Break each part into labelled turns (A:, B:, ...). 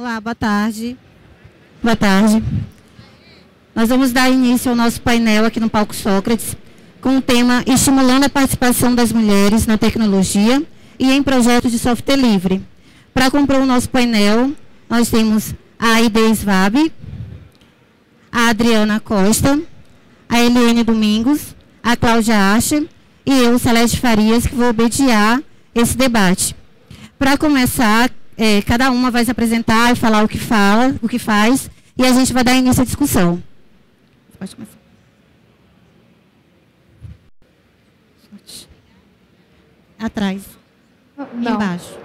A: Olá, boa tarde. Boa tarde. Nós vamos dar início ao nosso painel aqui no Palco Sócrates, com o tema Estimulando a participação das mulheres na tecnologia e em projetos de software livre. Para comprar o nosso painel, nós temos a Aide Svab, a Adriana Costa, a Eliane Domingos, a Cláudia Acha e eu, Celeste Farias, que vou obediar esse debate. Para começar, é, cada uma vai se apresentar e falar o que fala, o que faz, e a gente vai dar início à discussão. Pode começar. Atrás.
B: Não.
A: Embaixo.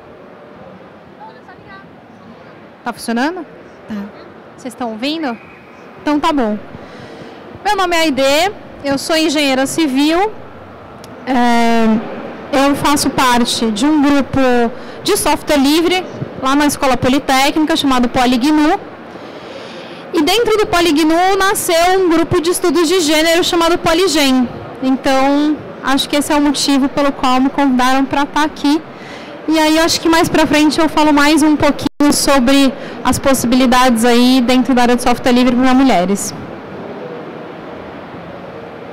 B: Tá funcionando?
A: Tá.
B: Vocês estão ouvindo? Então tá bom. Meu nome é Aide, eu sou engenheira civil. É, eu faço parte de um grupo de software livre lá na Escola Politécnica chamado Polignu. E dentro do Polignu nasceu um grupo de estudos de gênero chamado Poligen. Então, acho que esse é o motivo pelo qual me convidaram para estar aqui. E aí, acho que mais para frente eu falo mais um pouquinho sobre as possibilidades aí dentro da área de software livre para mulheres.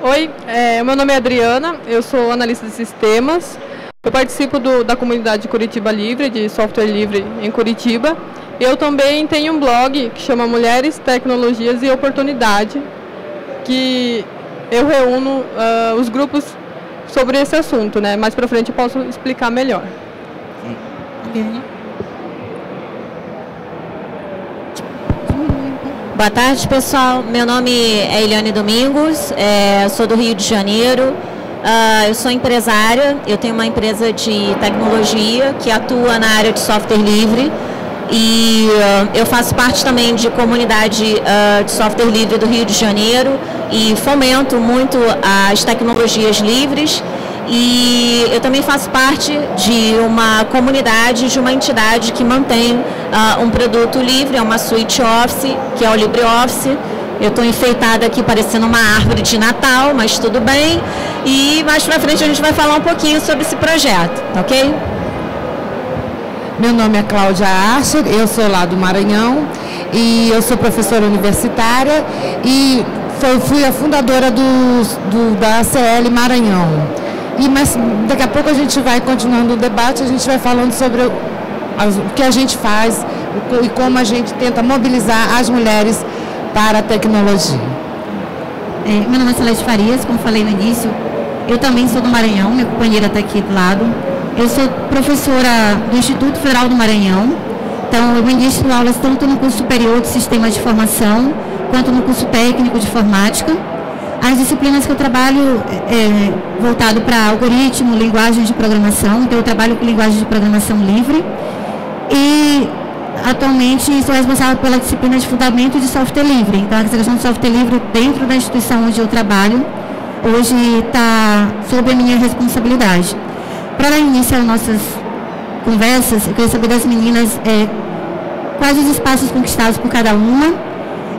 C: Oi, é, meu nome é Adriana, eu sou analista de sistemas. Eu participo do, da comunidade Curitiba Livre, de software livre em Curitiba. Eu também tenho um blog que chama Mulheres, Tecnologias e Oportunidade, que eu reúno uh, os grupos sobre esse assunto, né? Mais para frente eu posso explicar melhor.
D: Boa tarde, pessoal. Meu nome é Eliane Domingos, é, sou do Rio de Janeiro. Uh, eu sou empresária, eu tenho uma empresa de tecnologia que atua na área de software livre e uh, eu faço parte também de comunidade uh, de software livre do Rio de Janeiro e fomento muito as tecnologias livres e eu também faço parte de uma comunidade, de uma entidade que mantém um produto livre, é uma suite Office, que é o LibreOffice. Eu estou enfeitada aqui parecendo uma árvore de Natal, mas tudo bem. E mais para frente a gente vai falar um pouquinho sobre esse projeto, ok?
E: Meu nome é Cláudia Archer, eu sou lá do Maranhão e eu sou professora universitária e fui a fundadora do, do da CL Maranhão. E, mas daqui a pouco a gente vai continuando o debate, a gente vai falando sobre o, o que a gente faz e como a gente tenta mobilizar as mulheres para a tecnologia.
A: É, meu nome é Celeste Farias, como falei no início, eu também sou do Maranhão, minha companheira está aqui do lado. Eu sou professora do Instituto Federal do Maranhão, então eu ministro aulas tanto no curso superior de Sistemas de Formação, quanto no curso técnico de Informática. As disciplinas que eu trabalho é, voltado para algoritmo, linguagem de programação, então eu trabalho com linguagem de programação livre. E atualmente sou responsável pela disciplina de fundamento de software livre. Então essa questão de software livre dentro da instituição onde eu trabalho, hoje está sob a minha responsabilidade. Para dar início às nossas conversas, eu queria saber das meninas é, quais os espaços conquistados por cada uma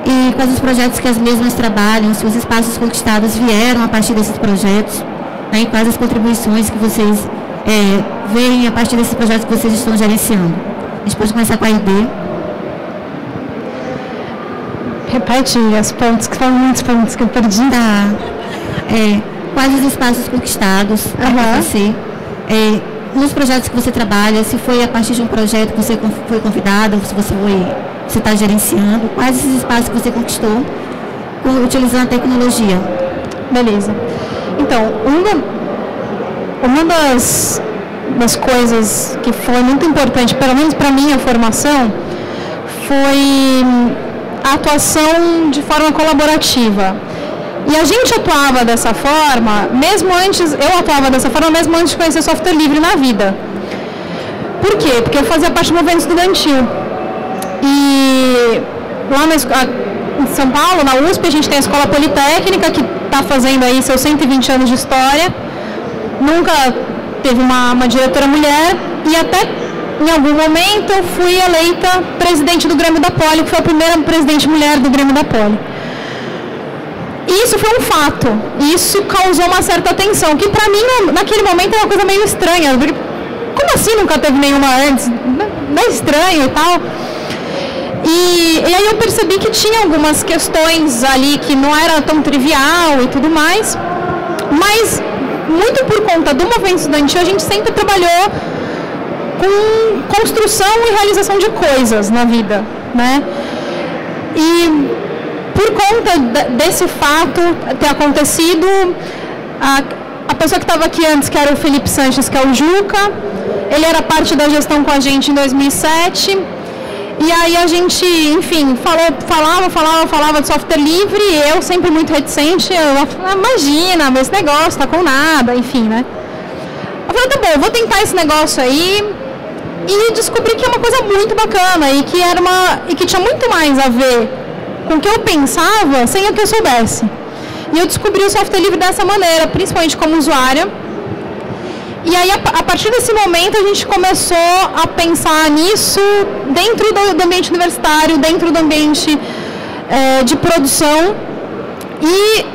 A: e quais os projetos que as mesmas trabalham, se os espaços conquistados vieram a partir desses projetos, né, e quais as contribuições que vocês é, veem a partir desses projetos que vocês estão gerenciando. A gente pode começar com a ID.
B: Repete as pontos, que foram muitos pontos que eu perdi.
A: Tá. É, quais os espaços conquistados uhum. você, é, nos projetos que você trabalha, se foi a partir de um projeto que você foi convidado, se você foi você está gerenciando, quais esses espaços que você conquistou utilizando a tecnologia.
B: Beleza. Então, uma, uma das, das coisas que foi muito importante, pelo menos para mim, a formação, foi a atuação de forma colaborativa. E a gente atuava dessa forma, mesmo antes, eu atuava dessa forma, mesmo antes de conhecer software livre na vida. Por quê? Porque eu fazia parte do movimento estudantil. E lá na, em São Paulo, na USP, a gente tem a Escola Politécnica, que está fazendo aí seus 120 anos de história. Nunca teve uma, uma diretora mulher e até em algum momento eu fui eleita presidente do Grêmio da Poli, que foi a primeira presidente mulher do Grêmio da Poli. Isso foi um fato. Isso causou uma certa tensão, que para mim naquele momento era uma coisa meio estranha. Como assim nunca teve nenhuma antes? Não é estranho e tal. E, e aí eu percebi que tinha algumas questões ali que não era tão trivial e tudo mais, mas muito por conta do movimento estudantil a gente sempre trabalhou com construção e realização de coisas na vida, né? E por conta desse fato ter acontecido, a, a pessoa que estava aqui antes, que era o Felipe Sanches, que é o Juca, ele era parte da gestão com a gente em 2007 e aí a gente, enfim, falou, falava, falava, falava de software livre, eu sempre muito reticente, eu, ah, imagina, esse negócio tá com nada, enfim, né? Eu falei, tá bom, vou tentar esse negócio aí e descobri que é uma coisa muito bacana e que era uma e que tinha muito mais a ver com o que eu pensava sem o que eu soubesse. E eu descobri o software livre dessa maneira, principalmente como usuária e aí, a, partir desse momento, a gente começou a pensar nisso dentro do, ambiente universitário, dentro do ambiente é, de produção. E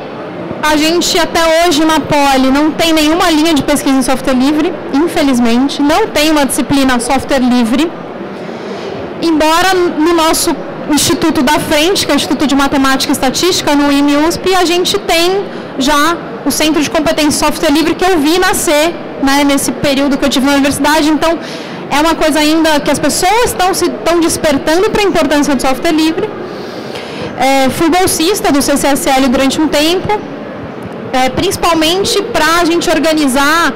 B: a gente, até hoje, na Poli, não tem nenhuma linha de pesquisa em software livre, infelizmente. Não tem uma disciplina software livre. Embora no nosso Instituto da Frente, que é o Instituto de Matemática e Estatística, no IMUSP, a gente tem já o Centro de Competência Software Livre que eu vi nascer né, nesse período que eu tive na universidade. Então, é uma coisa ainda que as pessoas estão se estão despertando para a importância do software livre. É, fui bolsista do CCSL durante um tempo, é, principalmente para a gente organizar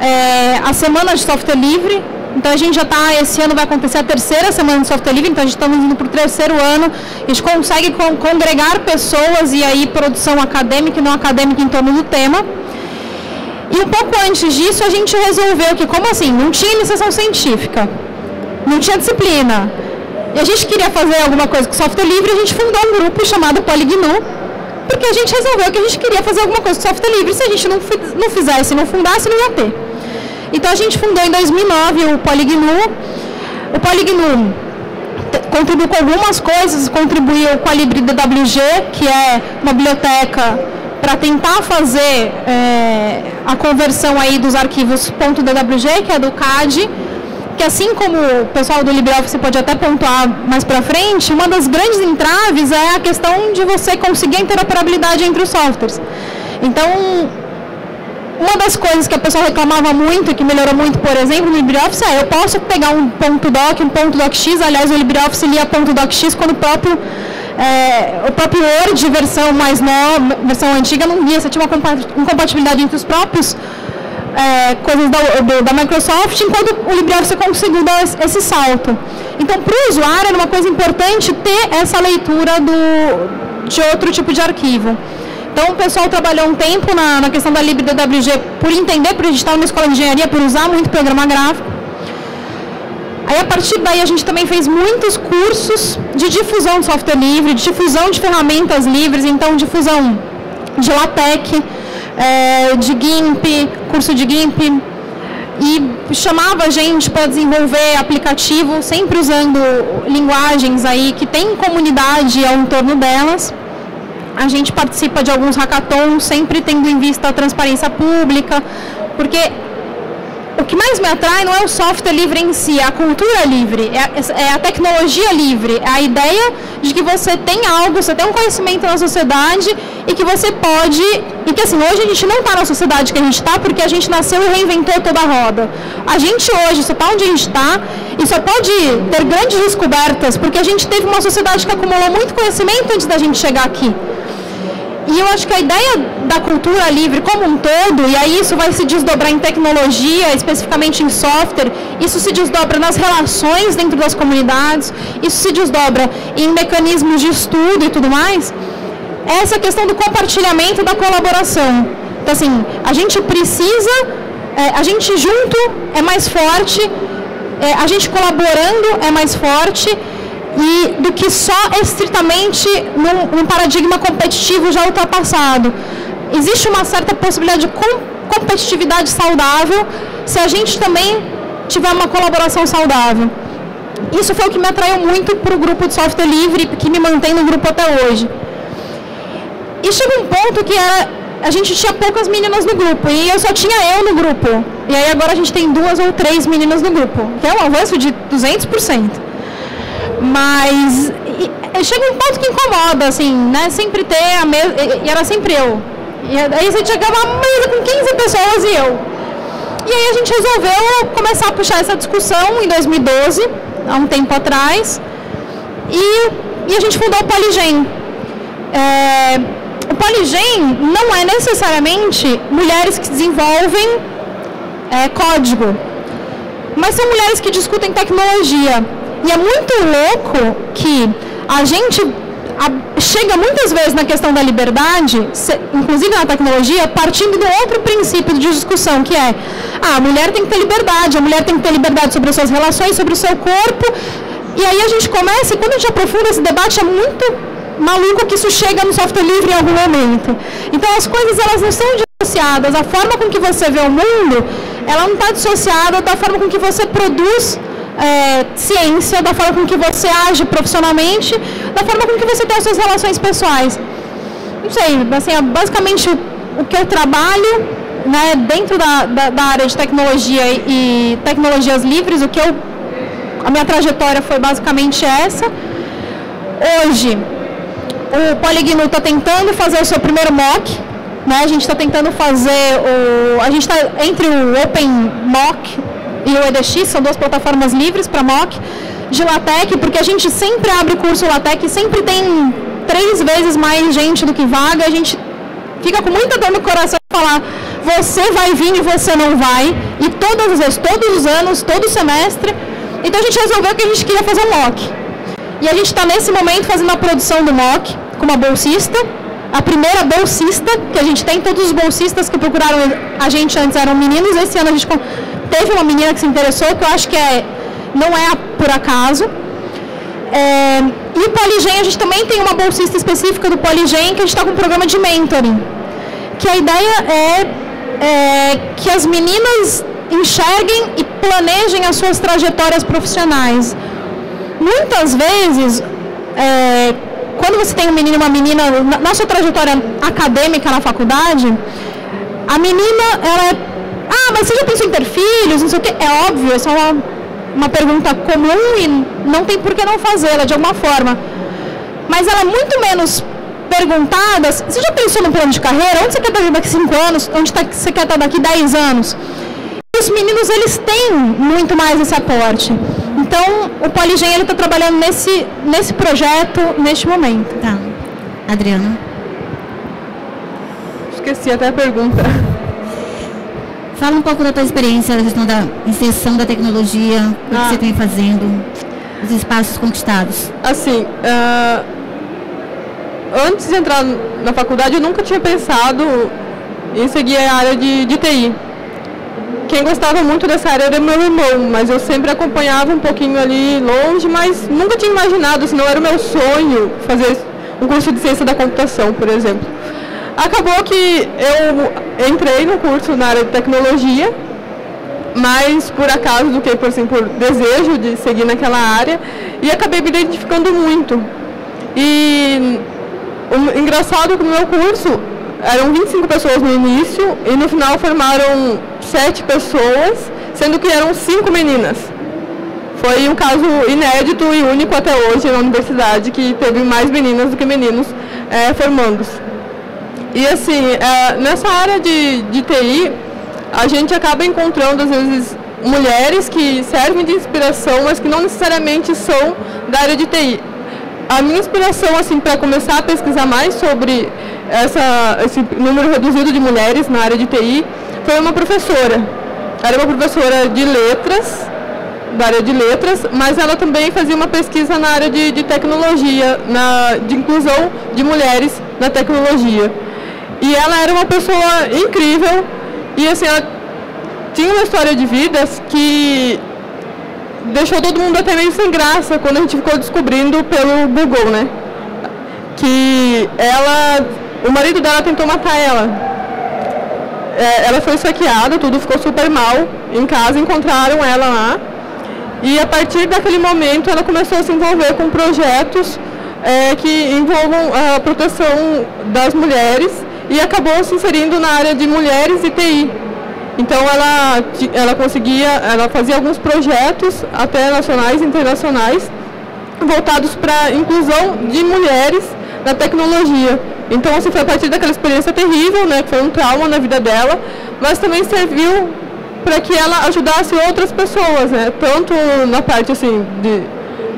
B: é, a semana de software livre. Então a gente já está, esse ano vai acontecer a terceira semana de software livre, então a gente está indo para o terceiro ano, a gente consegue con congregar pessoas e aí produção acadêmica e não acadêmica em torno do tema. E um pouco antes disso, a gente resolveu que, como assim, não tinha iniciação científica, não tinha disciplina, e a gente queria fazer alguma coisa com software livre, a gente fundou um grupo chamado Polignu, porque a gente resolveu que a gente queria fazer alguma coisa com software livre, se a gente não, não fizesse, não fundasse, não ia ter. Então a gente fundou em 2009 o Polignu. O Polignu contribuiu com algumas coisas, contribuiu com a LibreDWG, que é uma biblioteca para tentar fazer é, a conversão aí dos arquivos .dwg, que é do CAD, que assim como o pessoal do LibreOffice pode até pontuar mais para frente, uma das grandes entraves é a questão de você conseguir a interoperabilidade entre os softwares. Então, uma das coisas que a pessoa reclamava muito e que melhorou muito, por exemplo, no LibreOffice é eu posso pegar um .doc, um .docx, aliás, o LibreOffice lia .docx quando o próprio é, o próprio Word, versão mais nova, versão antiga, não via, você tinha uma incompatibilidade entre os próprios é, coisas da, do, da, Microsoft, enquanto o LibreOffice conseguiu dar esse salto. Então, para o usuário, era uma coisa importante ter essa leitura do, de outro tipo de arquivo. Então, o pessoal trabalhou um tempo na, na questão da LibreDWG por entender, por a gente estava na escola de engenharia, por usar muito programa gráfico. Aí, a partir daí, a gente também fez muitos cursos de difusão de software livre, de difusão de ferramentas livres, então, difusão de LaTeX, é, de GIMP, curso de GIMP, e chamava a gente para desenvolver aplicativo, sempre usando linguagens aí que tem comunidade ao entorno delas. A gente participa de alguns hackathons, sempre tendo em vista a transparência pública, porque o que mais me atrai não é o software livre em si, é a cultura livre, é a, é a, tecnologia livre, é a ideia de que você tem algo, você tem um conhecimento na sociedade e que você pode. E que assim, hoje a gente não está na sociedade que a gente está porque a gente nasceu e reinventou toda a roda. A gente hoje só está onde a gente está e só pode ter grandes descobertas porque a gente teve uma sociedade que acumulou muito conhecimento antes da gente chegar aqui. E eu acho que a ideia da cultura livre como um todo, e aí isso vai se desdobrar em tecnologia, especificamente em software, isso se desdobra nas relações dentro das comunidades, isso se desdobra em mecanismos de estudo e tudo mais, é essa questão do compartilhamento da colaboração. Então, assim, a gente precisa, é, a gente junto é mais forte, é, a gente colaborando é mais forte, e do que só estritamente num, num paradigma competitivo já ultrapassado. Existe uma certa possibilidade de com, competitividade saudável se a gente também tiver uma colaboração saudável. Isso foi o que me atraiu muito para o grupo de software livre, que me mantém no grupo até hoje. E chegou um ponto que era, a gente tinha poucas meninas no grupo, e eu só tinha eu no grupo. E aí agora a gente tem duas ou três meninas no grupo, que é um avanço de 200%. Mas chega um ponto que incomoda, assim, né? Sempre ter a mesma. E, era sempre eu. E aí você chegava uma mesa com 15 pessoas e eu. E aí a gente resolveu começar a puxar essa discussão em 2012, há um tempo atrás, e, e a gente fundou o Poligen. É, o Poligen não é necessariamente mulheres que desenvolvem é, código, mas são mulheres que discutem tecnologia. E é muito louco que a gente chega muitas vezes na questão da liberdade, inclusive na tecnologia, partindo do outro princípio de discussão, que é ah, a mulher tem que ter liberdade, a mulher tem que ter liberdade sobre as suas relações, sobre o seu corpo. E aí a gente começa, e quando a gente aprofunda esse debate, é muito maluco que isso chega no software livre em algum momento. Então as coisas elas não estão dissociadas, a forma com que você vê o mundo, ela não está dissociada da forma com que você produz é, ciência, da forma com que você age profissionalmente, da forma com que você tem as suas relações pessoais. Não sei, assim, é basicamente o, que eu trabalho né, dentro da, da, da, área de tecnologia e, e tecnologias livres, o que eu, a minha trajetória foi basicamente essa. Hoje, o Polignu está tentando fazer o seu primeiro mock, né? A gente está tentando fazer o, a gente está entre o Open Mock e o EDX, são duas plataformas livres para mock de LaTeX, porque a gente sempre abre curso LaTeX, sempre tem três vezes mais gente do que vaga, a gente fica com muita dor no coração de falar, você vai vir e você não vai, e todas as vezes, todos os anos, todo semestre, então a gente resolveu que a gente queria fazer um mock. E a gente está nesse momento fazendo a produção do mock com uma bolsista, a primeira bolsista que a gente tem, todos os bolsistas que procuraram a gente antes eram meninos, esse ano a gente teve uma menina que se interessou, que eu acho que é, não é por acaso. É, e o Poligen, a gente também tem uma bolsista específica do Poligen, que a gente está com um programa de mentoring. Que a ideia é, é que as meninas enxerguem e planejem as suas trajetórias profissionais. Muitas vezes, é, quando você tem um menino e uma menina, na sua trajetória acadêmica na faculdade, a menina, ela é ah, mas você já pensou em ter filhos? Não sei o quê. É óbvio, é uma, uma pergunta comum e não tem por que não fazê-la de alguma forma. Mas ela é muito menos perguntada. Você já pensou no plano de carreira? Onde você quer estar daqui 5 anos? Onde tá, você quer estar daqui 10 anos? E os meninos, eles têm muito mais esse aporte. Então, o Poligen está trabalhando nesse, nesse projeto, neste momento.
A: Tá. Adriana?
C: Esqueci até a pergunta.
A: Fala um pouco da tua experiência na questão da inserção da tecnologia, o ah. que você tem fazendo, os espaços conquistados.
C: Assim, uh, antes de entrar na faculdade, eu nunca tinha pensado em seguir a área de, de TI. Quem gostava muito dessa área era meu irmão, mas eu sempre acompanhava um pouquinho ali longe, mas nunca tinha imaginado, se não era o meu sonho fazer um curso de ciência da computação, por exemplo. Acabou que eu entrei no curso na área de tecnologia, mais por acaso do que por, assim, por desejo de seguir naquela área, e acabei me identificando muito. E o engraçado é que no meu curso eram 25 pessoas no início e no final formaram 7 pessoas, sendo que eram 5 meninas. Foi um caso inédito e único até hoje na universidade, que teve mais meninas do que meninos é. E assim, é, nessa área de, de TI, a gente acaba encontrando, às vezes, mulheres que servem de inspiração, mas que não necessariamente são da área de TI. A minha inspiração, assim, para começar a pesquisar mais sobre essa, esse número reduzido de mulheres na área de TI, foi uma professora. Era uma professora de letras, da área de letras, mas ela também fazia uma pesquisa na área de, de tecnologia, na, de inclusão de mulheres na tecnologia. E ela era uma pessoa incrível e assim, ela tinha uma história de vidas que deixou todo mundo até meio sem graça quando a gente ficou descobrindo pelo Google, né? Que ela, o marido dela tentou matar ela. É, ela foi saqueada, tudo ficou super mal. Em casa encontraram ela lá. E a partir daquele momento ela começou a se envolver com projetos é, que envolvam a proteção das mulheres e acabou se inserindo na área de mulheres e TI. Então ela, ela conseguia, ela fazia alguns projetos, até nacionais e internacionais, voltados para a inclusão de mulheres na tecnologia. Então, assim, foi a partir daquela experiência terrível, né, que foi um trauma na vida dela, mas também serviu para que ela ajudasse outras pessoas, né, tanto na parte, assim, de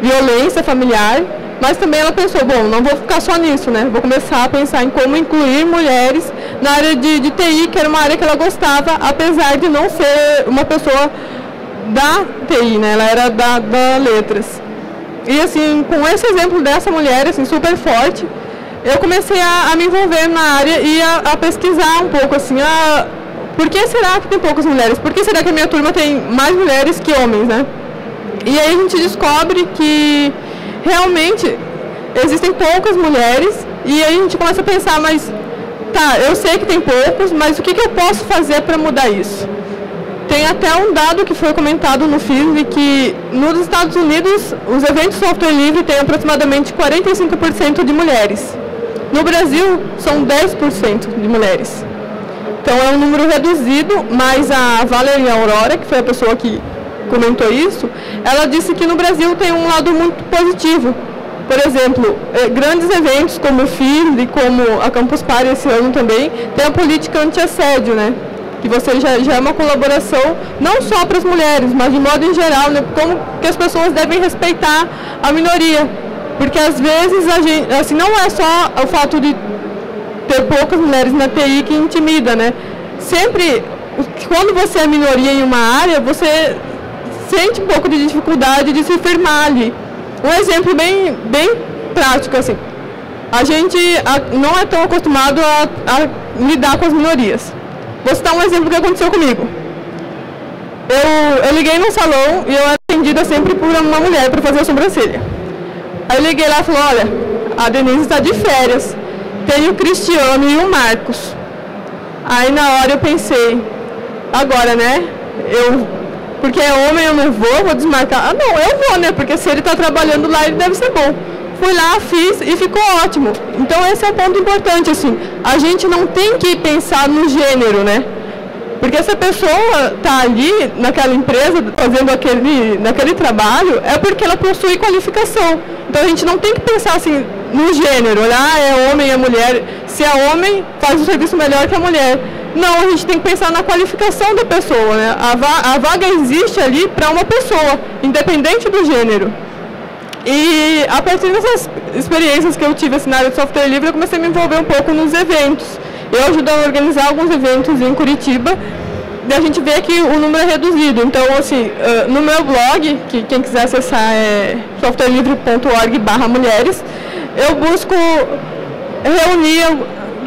C: violência familiar, mas também ela pensou, bom, não vou ficar só nisso, né, vou começar a pensar em como incluir mulheres na área de, de TI, que era uma área que ela gostava, apesar de não ser uma pessoa da TI, né, ela era da, da letras. E assim, com esse exemplo dessa mulher, assim, super forte, eu comecei a, a me envolver na área e a, a, pesquisar um pouco, assim, a, por que será que tem poucas mulheres? Por que será que a minha turma tem mais mulheres que homens, né? E aí a gente descobre que realmente existem poucas mulheres e aí a gente começa a pensar, mas tá, eu sei que tem poucos, mas o que, que eu posso fazer para mudar isso? Tem até um dado que foi comentado no filme que nos Estados Unidos os eventos software livre têm aproximadamente 45% de mulheres. No Brasil são 10% de mulheres. Então é um número reduzido, mas a Valerie Aurora, que foi a pessoa que comentou isso, ela disse que no Brasil tem um lado muito positivo. Por exemplo, eh, grandes eventos como o FIL e como a Campus Party esse ano também, tem a política anti-assédio, né? Que você já, já é uma colaboração não só para as mulheres, mas de modo em geral, né, como que as pessoas devem respeitar a minoria. Porque às vezes a gente, assim, não é só o fato de ter poucas mulheres na TI que intimida, né? Sempre, quando você é minoria em uma área, você sente um pouco de dificuldade de se firmar ali. Um exemplo bem, bem prático, assim. A gente não é tão acostumado a, a lidar com as minorias. Vou citar um exemplo que aconteceu comigo. Eu, eu liguei no salão e eu era atendida sempre por uma mulher para fazer a sobrancelha. Aí eu liguei lá e falei, olha, a Denise está de férias. Tem o Cristiano e o Marcos. Aí na hora eu pensei, agora né? Eu, porque é homem eu não vou, vou desmarcar. Ah não, eu vou, né? Porque se ele está trabalhando lá, ele deve ser bom fui lá, fiz e ficou ótimo. Então esse é um ponto importante, assim, a gente não tem que pensar no gênero, né? Porque se a pessoa está ali naquela empresa fazendo aquele, naquele trabalho, é porque ela possui qualificação. Então a gente não tem que pensar assim no gênero, olhar ah, é homem, é mulher. Se é homem, faz um serviço melhor que a mulher. Não, a gente tem que pensar na qualificação da pessoa, né? A, va a vaga existe ali para uma pessoa, independente do gênero. E a partir dessas experiências que eu tive assim, na área de software livre, eu comecei a me envolver um pouco nos eventos. Eu ajudo a organizar alguns eventos em Curitiba e a gente vê que o número é reduzido. Então, assim, no meu blog, que quem quiser acessar é softwarelivre.org barra mulheres, eu busco reunir,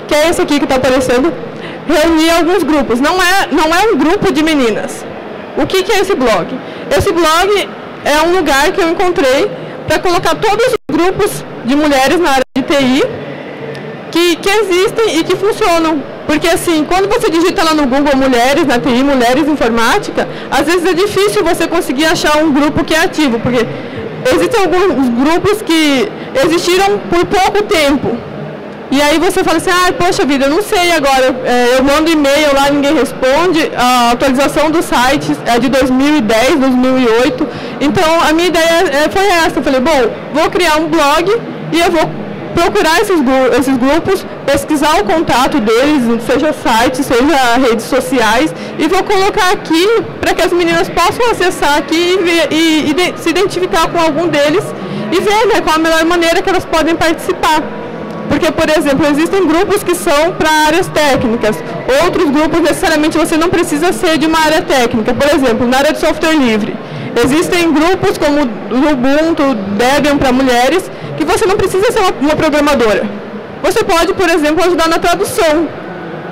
C: que é esse aqui que está aparecendo, reunir alguns grupos. Não é, não é um grupo de meninas. O que, que é esse blog? Esse blog é um lugar que eu encontrei para colocar todos os grupos de mulheres na área de TI que, que existem e que funcionam. Porque assim, quando você digita lá no Google mulheres na TI, mulheres informática, às vezes é difícil você conseguir achar um grupo que é ativo, porque existem alguns grupos que existiram por pouco tempo, e aí você fala assim, ah, poxa vida, eu não sei agora, é, eu mando e-mail lá, ninguém responde, a atualização do site é de 2010, 2008. Então a minha ideia é, foi essa, eu falei, bom, vou criar um blog e eu vou procurar esses, esses grupos, pesquisar o contato deles, seja site, seja redes sociais, e vou colocar aqui para que as meninas possam acessar aqui e, e, e se identificar com algum deles e ver né, qual a melhor maneira que elas podem participar. Porque, por exemplo, existem grupos que são para áreas técnicas, outros grupos necessariamente você não precisa ser de uma área técnica. Por exemplo, na área de software livre, existem grupos como o Ubuntu, Debian para mulheres, que você não precisa ser uma, uma programadora. Você pode, por exemplo, ajudar na tradução.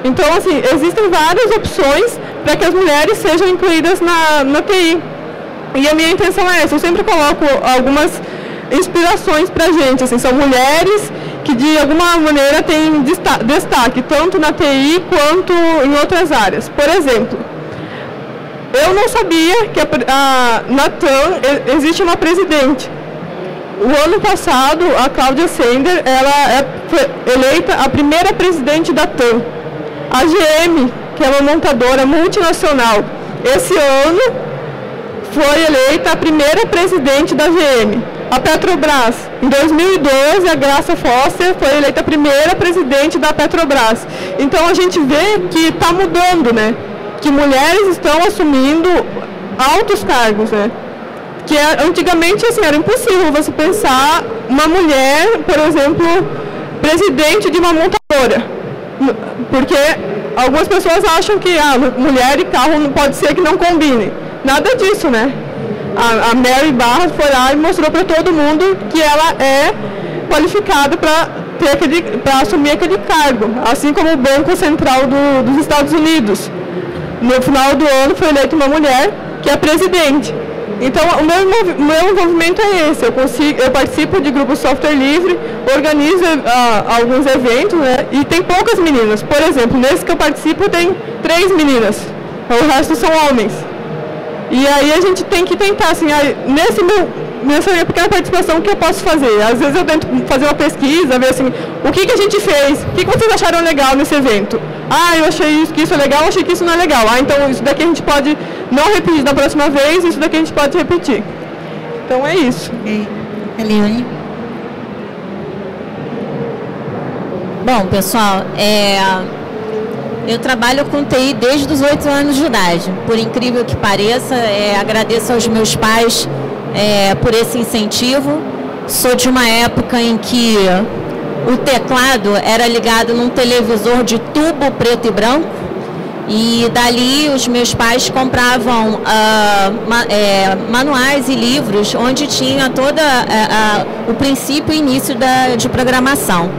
C: Então, assim, existem várias opções para que as mulheres sejam incluídas na, na TI. E a minha intenção é essa, eu sempre coloco algumas inspirações para a gente, assim, são mulheres que de alguma maneira têm destaque, tanto na TI quanto em outras áreas. Por exemplo, eu não sabia que a, a, na TAM existe uma presidente. O ano passado, a Cláudia Sender, ela é eleita a primeira presidente da TAM. A GM, que é uma montadora multinacional, esse ano foi eleita a primeira presidente da GM. A Petrobras, em 2012, a Graça Foster foi eleita a primeira presidente da Petrobras. Então a gente vê que está mudando, né? Que mulheres estão assumindo altos cargos, né? Que é, antigamente assim, era impossível você pensar uma mulher, por exemplo, presidente de uma montadora. Porque algumas pessoas acham que ah, mulher e carro não pode ser que não combine. Nada disso, né? A, a Mary Barra foi lá e mostrou para todo mundo que ela é qualificada para assumir aquele cargo, assim como o Banco Central do, dos Estados Unidos. No final do ano foi eleita uma mulher que é presidente. Então, o meu, meu envolvimento é esse. Eu, consigo, eu participo de grupos software livre, organizo uh, alguns eventos, né? E tem poucas meninas. Por exemplo, nesse que eu participo tem três meninas. O resto são homens. E aí a gente tem que tentar, assim, aí, nesse meu, nessa minha pequena participação, o que eu posso fazer? Às vezes eu tento fazer uma pesquisa, ver assim, o que, que a gente fez, o que, que vocês acharam legal nesse evento? Ah, eu achei isso, que isso é legal, eu achei que isso não é legal. Ah, então isso daqui a gente pode não repetir da próxima vez, isso daqui a gente pode repetir. Então é isso.
A: Eliane?
D: Bom, pessoal, é, eu trabalho com TI desde os oito anos de idade. Por incrível que pareça, é, agradeço aos meus pais é, por esse incentivo. Sou de uma época em que o teclado era ligado num televisor de tubo preto e branco e dali os meus pais compravam uh, ma é, manuais e livros onde tinha todo o princípio e início da, de programação.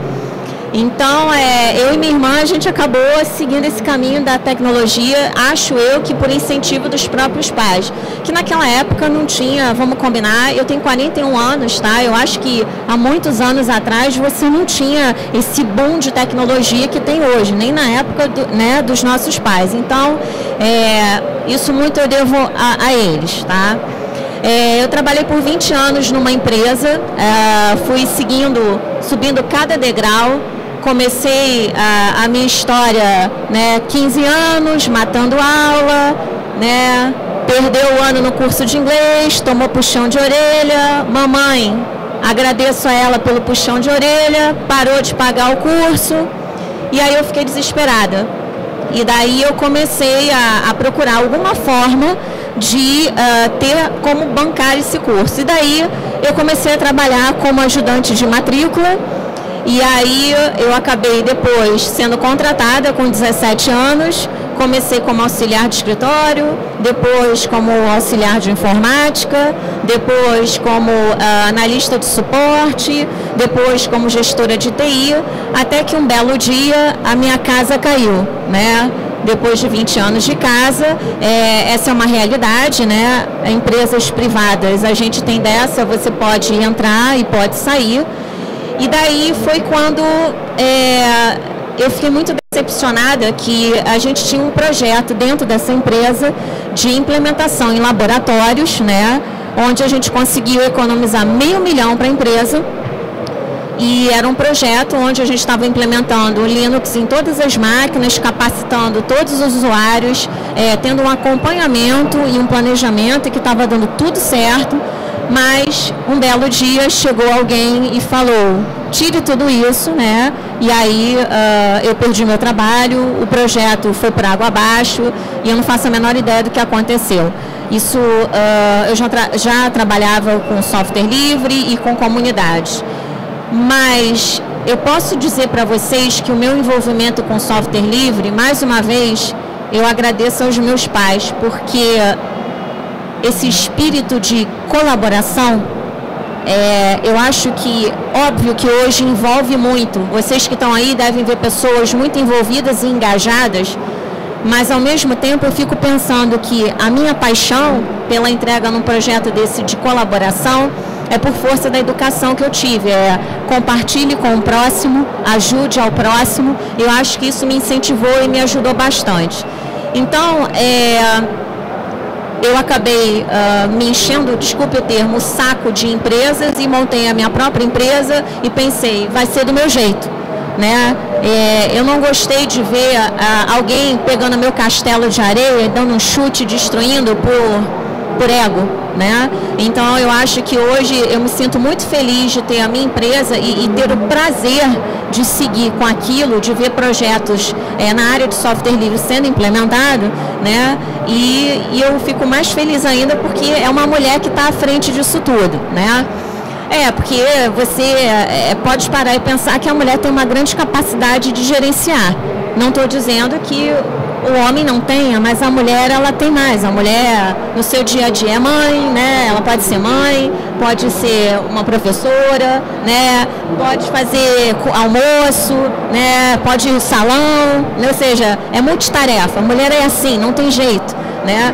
D: Então, é, eu e minha irmã, a gente acabou seguindo esse caminho da tecnologia, acho eu que por incentivo dos próprios pais. Que naquela época não tinha, vamos combinar, eu tenho 41 anos, tá? Eu acho que há muitos anos atrás você não tinha esse boom de tecnologia que tem hoje, nem na época do, né, dos nossos pais. Então, é, isso muito eu devo a, a eles, tá? É, eu trabalhei por 20 anos numa empresa, é, fui seguindo, subindo cada degrau, comecei a, a minha história, né, 15 anos, matando aula, né, perdeu o ano no curso de inglês, tomou puxão de orelha, mamãe, agradeço a ela pelo puxão de orelha, parou de pagar o curso, e aí eu fiquei desesperada. E daí eu comecei a, a procurar alguma forma de uh, ter como bancar esse curso. E daí eu comecei a trabalhar como ajudante de matrícula e aí eu acabei depois sendo contratada com 17 anos, comecei como auxiliar de escritório, depois como auxiliar de informática, depois como uh, analista de suporte, depois como gestora de TI, até que um belo dia a minha casa caiu, né? Depois de 20 anos de casa, é, essa é uma realidade, né? Empresas privadas, a gente tem dessa, você pode entrar e pode sair, e daí foi quando é, eu fiquei muito decepcionada que a gente tinha um projeto dentro dessa empresa de implementação em laboratórios, né, onde a gente conseguiu economizar meio milhão para a empresa. E era um projeto onde a gente estava implementando o Linux em todas as máquinas, capacitando todos os usuários, é, tendo um acompanhamento e um planejamento que estava dando tudo certo. Mas um belo dia chegou alguém e falou: tire tudo isso, né? E aí uh, eu perdi meu trabalho, o projeto foi por água abaixo e eu não faço a menor ideia do que aconteceu. Isso uh, eu já, tra já trabalhava com software livre e com comunidades. Mas eu posso dizer para vocês que o meu envolvimento com software livre, mais uma vez, eu agradeço aos meus pais, porque esse espírito de colaboração, é, eu acho que, óbvio que hoje envolve muito. Vocês que estão aí devem ver pessoas muito envolvidas e engajadas, mas ao mesmo tempo eu fico pensando que a minha paixão pela entrega num projeto desse de colaboração é por força da educação que eu tive. É compartilhe com o próximo, ajude ao próximo. Eu acho que isso me incentivou e me ajudou bastante. Então, é, eu acabei uh, me enchendo, desculpe o termo, saco de empresas e montei a minha própria empresa e pensei, vai ser do meu jeito. Né? É, eu não gostei de ver uh, alguém pegando meu castelo de areia, dando um chute, destruindo por por ego, né? Então eu acho que hoje eu me sinto muito feliz de ter a minha empresa e, e ter o prazer de seguir com aquilo, de ver projetos é, na área de software livre sendo implementado, né? E, e eu fico mais feliz ainda porque é uma mulher que está à frente disso tudo, né? É, porque você é, pode parar e pensar que a mulher tem uma grande capacidade de gerenciar. Não estou dizendo que o homem não tenha, mas a mulher ela tem mais. A mulher no seu dia a dia é mãe, né? Ela pode ser mãe, pode ser uma professora, né? Pode fazer almoço, né? Pode ir no salão, né? ou seja, é multitarefa. A mulher é assim, não tem jeito, né?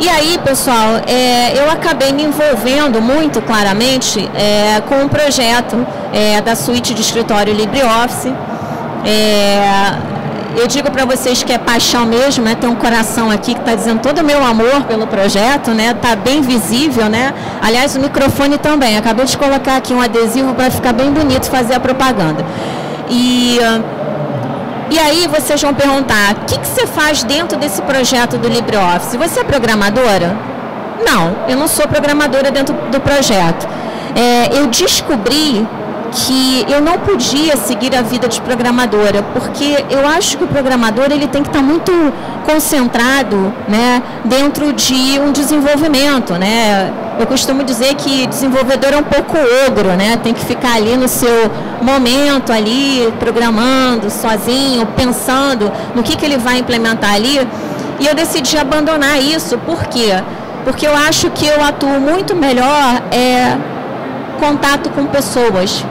D: E aí, pessoal, é, eu acabei me envolvendo muito claramente é, com o um projeto é, da suíte de escritório LibreOffice. É, eu digo para vocês que é paixão mesmo, né? Tem um coração aqui que está dizendo todo o meu amor pelo projeto, né? Tá bem visível, né? Aliás, o microfone também. Acabei de colocar aqui um adesivo para ficar bem bonito fazer a propaganda. E e aí vocês vão perguntar, o que, que você faz dentro desse projeto do LibreOffice? Você é programadora? Não, eu não sou programadora dentro do projeto. É, eu descobri que eu não podia seguir a vida de programadora, porque eu acho que o programador ele tem que estar muito concentrado, né, dentro de um desenvolvimento, né? Eu costumo dizer que desenvolvedor é um pouco ogro, né? Tem que ficar ali no seu momento ali programando sozinho, pensando no que que ele vai implementar ali. E eu decidi abandonar isso, por quê? Porque eu acho que eu atuo muito melhor é contato com pessoas,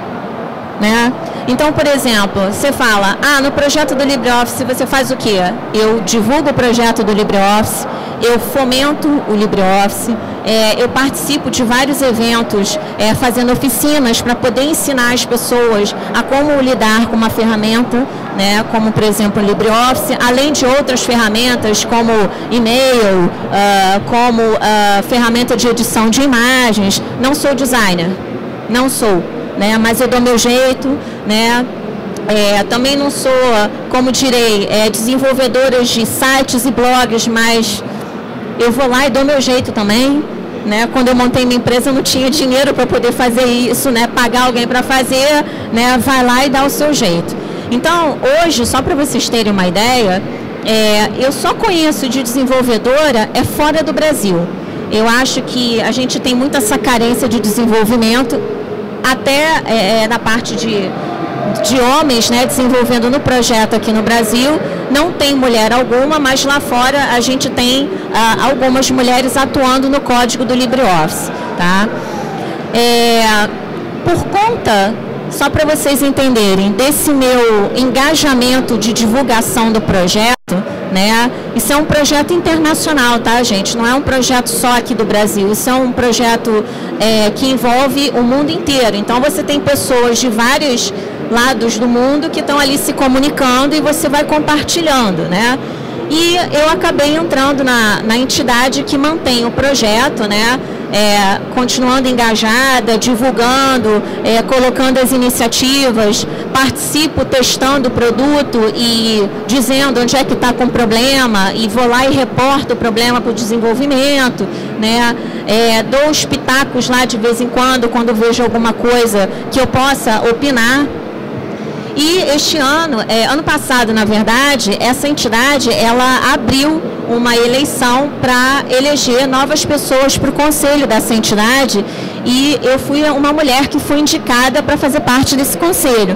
D: né? Então, por exemplo, você fala, ah, no projeto do LibreOffice você faz o quê? Eu divulgo o projeto do LibreOffice, eu fomento o LibreOffice, é, eu participo de vários eventos é, fazendo oficinas para poder ensinar as pessoas a como lidar com uma ferramenta, né, como por exemplo o LibreOffice, além de outras ferramentas como e-mail, uh, como uh, ferramenta de edição de imagens. Não sou designer, não sou né? Mas eu dou meu jeito, né? É, também não sou, como direi, é, desenvolvedora de sites e blogs, mas eu vou lá e dou meu jeito também. Né? Quando eu montei minha empresa, eu não tinha dinheiro para poder fazer isso, né? pagar alguém para fazer, né? vai lá e dá o seu jeito. Então, hoje, só para vocês terem uma ideia, é, eu só conheço de desenvolvedora é fora do Brasil. Eu acho que a gente tem muita essa carência de desenvolvimento até é, é, na parte de, de homens né, desenvolvendo no projeto aqui no Brasil. Não tem mulher alguma, mas lá fora a gente tem ah, algumas mulheres atuando no código do LibreOffice. Tá? É, por conta, só para vocês entenderem, desse meu engajamento de divulgação do projeto, né? Isso é um projeto internacional, tá, gente? Não é um projeto só aqui do Brasil. Isso é um projeto é, que envolve o mundo inteiro. Então, você tem pessoas de vários lados do mundo que estão ali se comunicando e você vai compartilhando, né? E eu acabei entrando na, na entidade que mantém o projeto, né? É, continuando engajada, divulgando, é, colocando as iniciativas, participo testando o produto e dizendo onde é que está com problema e vou lá e reporto o problema para o desenvolvimento, né? É, dou os pitacos lá de vez em quando, quando vejo alguma coisa que eu possa opinar, e este ano, é, ano passado, na verdade, essa entidade ela abriu uma eleição para eleger novas pessoas para o conselho dessa entidade e eu fui uma mulher que foi indicada para fazer parte desse conselho.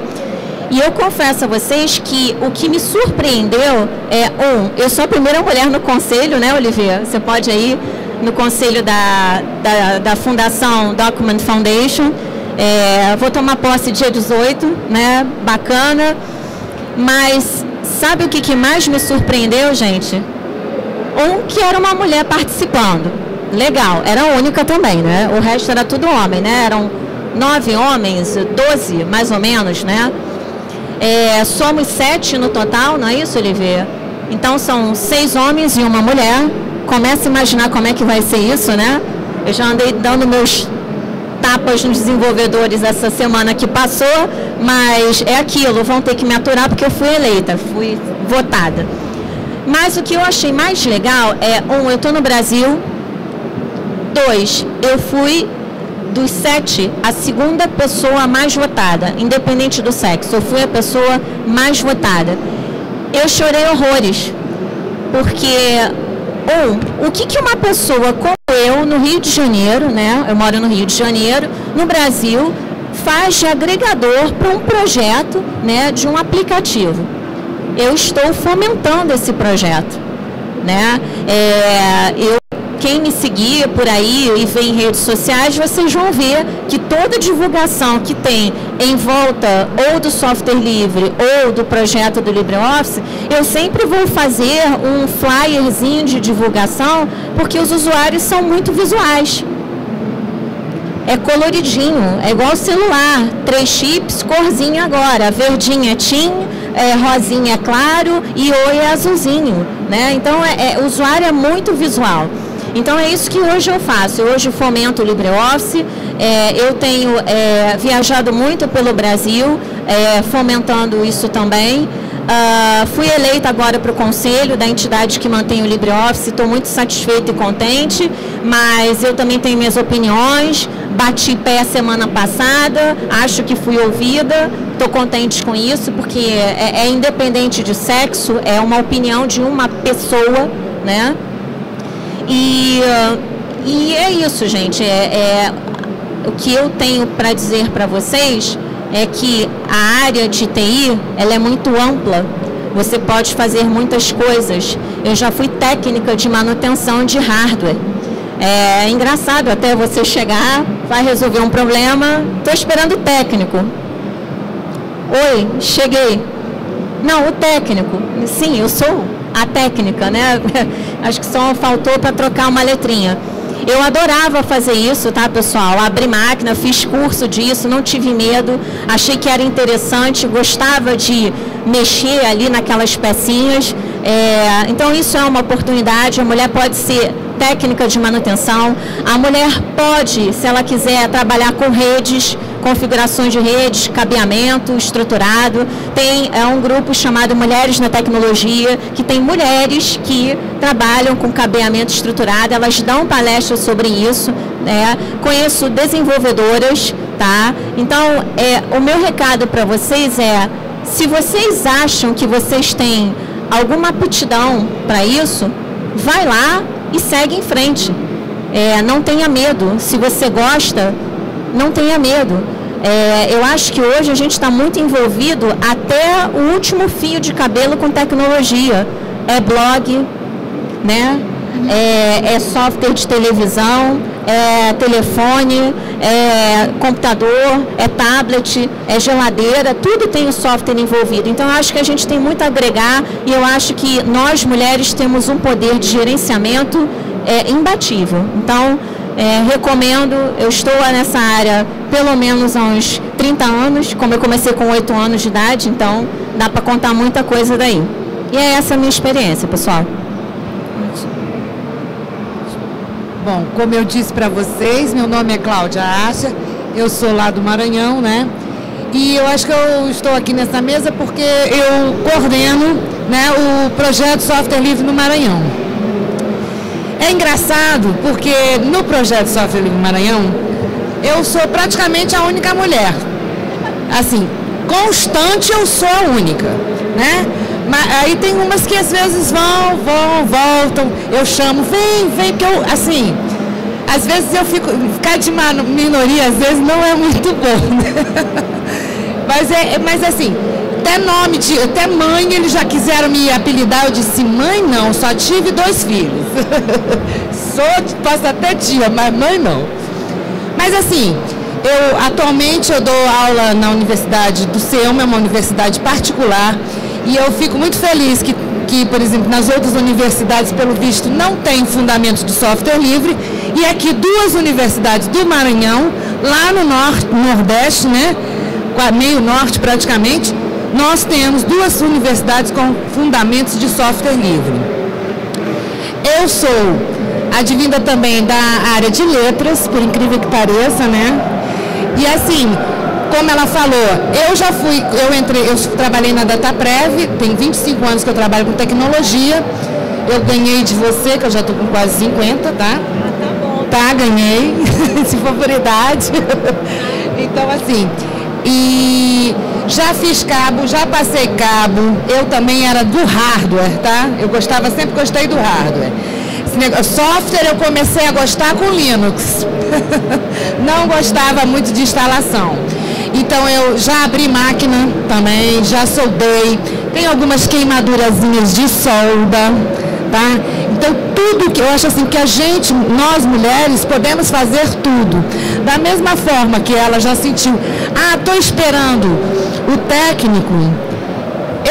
D: E eu confesso a vocês que o que me surpreendeu é, um, eu sou a primeira mulher no conselho, né, Olivia? Você pode ir no conselho da, da, da Fundação Document Foundation é, vou tomar posse dia 18, né? Bacana. Mas sabe o que, que mais me surpreendeu, gente? Um que era uma mulher participando. Legal, era única também, né? O resto era tudo homem, né? Eram nove homens, doze mais ou menos, né? É, somos sete no total, não é isso, Olivier? Então são seis homens e uma mulher. Começa a imaginar como é que vai ser isso, né? Eu já andei dando meus tapas nos desenvolvedores essa semana que passou, mas é aquilo, vão ter que me aturar porque eu fui eleita, fui votada. Mas o que eu achei mais legal é, um, eu estou no Brasil, Dois, eu fui dos sete a segunda pessoa mais votada, independente do sexo. Eu fui a pessoa mais votada. Eu chorei horrores, porque um, o que, que uma pessoa como eu no Rio de Janeiro, né? Eu moro no Rio de Janeiro, no Brasil, faz de agregador para um projeto, né, de um aplicativo. Eu estou fomentando esse projeto, né? É, eu quem me seguir por aí e vê em redes sociais, vocês vão ver que toda divulgação que tem em volta ou do software livre ou do projeto do LibreOffice, eu sempre vou fazer um flyerzinho de divulgação, porque os usuários são muito visuais. É coloridinho, é igual celular, três chips, corzinha agora, verdinha é TIM, é, rosinha é claro e oi é azulzinho, né? Então é, é, o usuário é muito visual. Então é isso que hoje eu faço. Eu hoje fomento o LibreOffice. É, eu tenho é, viajado muito pelo Brasil, fomentando isso também. Uh, fui eleita agora para o conselho da entidade que mantém o LibreOffice, estou muito satisfeita e contente, mas eu também tenho minhas opiniões, bati pé semana passada, acho que fui ouvida, estou contente com isso, porque é, é independente de sexo, é uma opinião de uma pessoa, né? E, e é isso, gente. É, é o que eu tenho para dizer para vocês é que a área de TI ela é muito ampla. Você pode fazer muitas coisas. Eu já fui técnica de manutenção de hardware. É engraçado até você chegar, vai resolver um problema, estou esperando o técnico. Oi, cheguei. Não, o técnico. Sim, eu sou a técnica, né? Acho que só faltou para trocar uma letrinha. Eu adorava fazer isso, tá, pessoal? Abri máquina, fiz curso disso, não tive medo, achei que era interessante, gostava de mexer ali naquelas pecinhas. É, então, isso é uma oportunidade. A mulher pode ser técnica de manutenção, a mulher pode, se ela quiser, trabalhar com redes configurações de redes, cabeamento estruturado. Tem é um grupo chamado Mulheres na Tecnologia, que tem mulheres que trabalham com cabeamento estruturado, elas dão palestras sobre isso. Né? Conheço desenvolvedoras, tá? Então, é, o meu recado para vocês é, se vocês acham que vocês têm alguma aptidão para isso, vai lá e segue em frente. É, não tenha medo. Se você gosta, não tenha medo. É, eu acho que hoje a gente está muito envolvido até o último fio de cabelo com tecnologia. É blog, né? É, é software de televisão, é telefone, é computador, é tablet, é geladeira, tudo tem o software envolvido. Então, eu acho que a gente tem muito a agregar e eu acho que nós, mulheres, temos um poder de gerenciamento é, imbatível. Então, é, recomendo, eu estou nessa área pelo menos há uns 30 anos, como eu comecei com 8 anos de idade, então dá para contar muita coisa daí. E é essa a minha experiência, pessoal.
E: Bom, como eu disse para vocês, meu nome é Cláudia Acha, eu sou lá do Maranhão, né? E eu acho que eu estou aqui nessa mesa porque eu coordeno né, o projeto Software Livre no Maranhão. É engraçado porque no projeto Software Livre Maranhão, eu sou praticamente a única mulher. Assim, constante eu sou a única, né? Mas aí tem umas que às vezes vão, vão, voltam, eu chamo, vem, vem, porque eu, assim, às vezes eu fico, ficar de minoria às vezes não é muito bom, né? Mas é, mas assim, até nome de, até mãe eles já quiseram me apelidar. Eu disse, mãe não, só tive dois filhos. Sou, posso até tia, mas mãe não. Mas assim, eu atualmente eu dou aula na Universidade do Selma, é uma universidade particular, e eu fico muito feliz que, que, por exemplo, nas outras universidades, pelo visto, não tem fundamentos de software livre, e aqui duas universidades do Maranhão, lá no norte, Nordeste, né? meio norte praticamente, nós temos duas universidades com fundamentos de software livre. Eu sou advinda também da área de letras, por incrível que pareça, né? E assim, como ela falou, eu já fui, eu entrei, eu trabalhei na DataPrev, tem 25 anos que eu trabalho com tecnologia. Eu ganhei de você, que eu já estou com quase 50, tá?
D: Ah, tá bom,
E: tá? Ganhei, se for por idade. então, assim, e já fiz cabo, já passei cabo. Eu também era do hardware, tá? Eu gostava, sempre gostei do hardware. Software eu comecei a gostar com Linux. Não gostava muito de instalação. Então eu já abri máquina também, já soldei. Tem algumas queimadurazinhas de solda, tá? Então tudo que eu acho assim que a gente, nós mulheres, podemos fazer tudo. Da mesma forma que ela já sentiu, ah, estou esperando o técnico,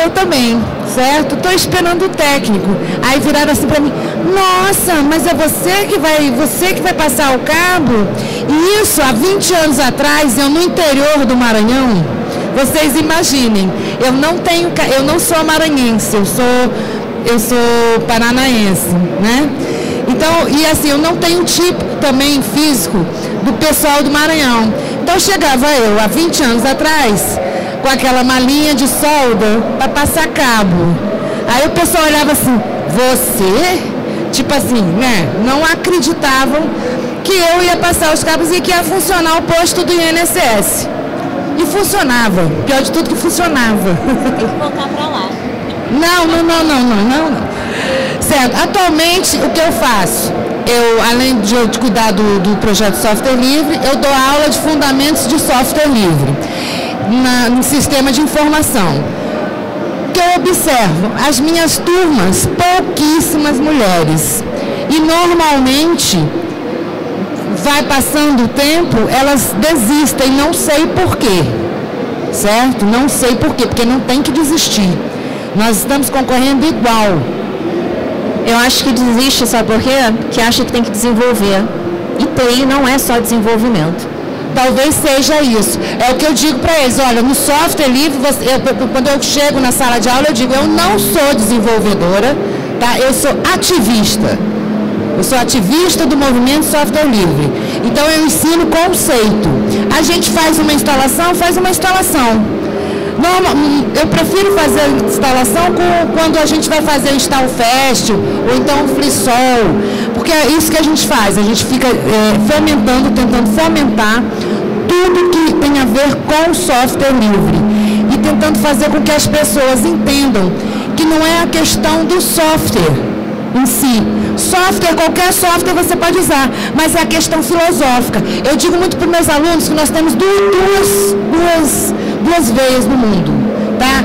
E: eu também, certo? Estou esperando o técnico. Aí viraram assim para mim, nossa, mas é você que vai, você que vai passar o cabo? E isso há 20 anos atrás, eu no interior do Maranhão, vocês imaginem, eu não tenho, eu não sou maranhense, eu sou, eu sou paranaense, né? Então, e assim, eu não tenho tipo também físico do pessoal do Maranhão. Então chegava eu, há 20 anos atrás, com aquela malinha de solda para passar cabo. Aí o pessoal olhava assim, você? Tipo assim, né? Não acreditavam que eu ia passar os cabos e que ia funcionar o posto do INSS. E funcionava. Pior de tudo que funcionava.
D: Tem que voltar para lá.
E: Não, não, não, não, não, não, não. Certo. Atualmente, o que eu faço? Eu, além de eu cuidar do, do projeto Software Livre, eu dou aula de fundamentos de software livre na, no sistema de informação. Que eu observo, as minhas turmas, pouquíssimas mulheres. E normalmente, vai passando o tempo, elas desistem, não sei porquê. Certo? Não sei porquê, porque não tem que desistir. Nós estamos concorrendo igual.
D: Eu acho que desiste, sabe por quê? Que acha que tem que desenvolver. E TI não é só desenvolvimento.
E: Talvez seja isso. É o que eu digo para eles. Olha, no software livre, você, eu, quando eu chego na sala de aula, eu digo, eu não sou desenvolvedora, tá? Eu sou ativista. Eu sou ativista do movimento software livre. Então eu ensino conceito. A gente faz uma instalação, faz uma instalação. Não, eu prefiro fazer a instalação com, quando a gente vai fazer Install Fest ou então o Flissol, porque é isso que a gente faz, a gente fica é, fomentando, tentando fomentar tudo que tem a ver com software livre e tentando fazer com que as pessoas entendam que não é a questão do software em si. Software, qualquer software você pode usar, mas é a questão filosófica. Eu digo muito para meus alunos que nós temos duas, duas duas veias no mundo, tá?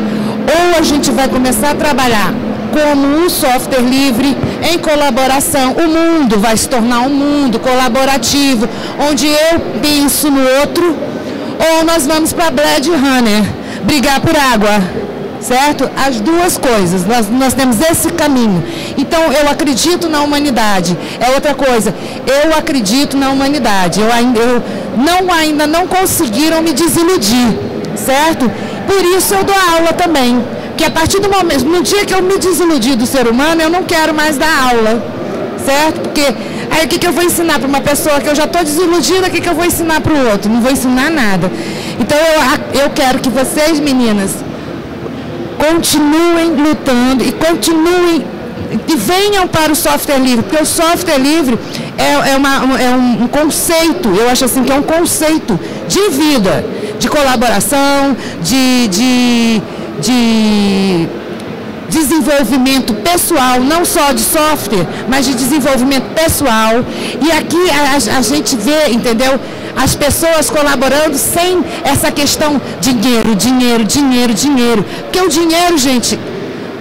E: Ou a gente vai começar a trabalhar como um software livre, em colaboração. O mundo vai se tornar um mundo colaborativo, onde eu penso no outro, ou nós vamos para Blade Runner, brigar por água, certo? As duas coisas, nós, nós temos esse caminho. Então, eu acredito na humanidade. É outra coisa, eu acredito na humanidade. Eu, ainda, eu não, ainda não conseguiram me desiludir certo? Por isso eu dou aula também. Que a partir do momento, no dia que eu me desiludi do ser humano, eu não quero mais dar aula, certo? Porque aí o que, que eu vou ensinar para uma pessoa que eu já estou desiludida, o que, que eu vou ensinar para o outro? Não vou ensinar nada. Então eu, eu quero que vocês, meninas, continuem lutando e continuem e venham para o software livre, porque o software livre é, é, uma, é um conceito, eu acho assim que é um conceito de vida de colaboração, de, de, de desenvolvimento pessoal, não só de software, mas de desenvolvimento pessoal. E aqui a, a, gente vê, entendeu? As pessoas colaborando sem essa questão dinheiro, dinheiro, dinheiro, dinheiro. Porque o dinheiro, gente,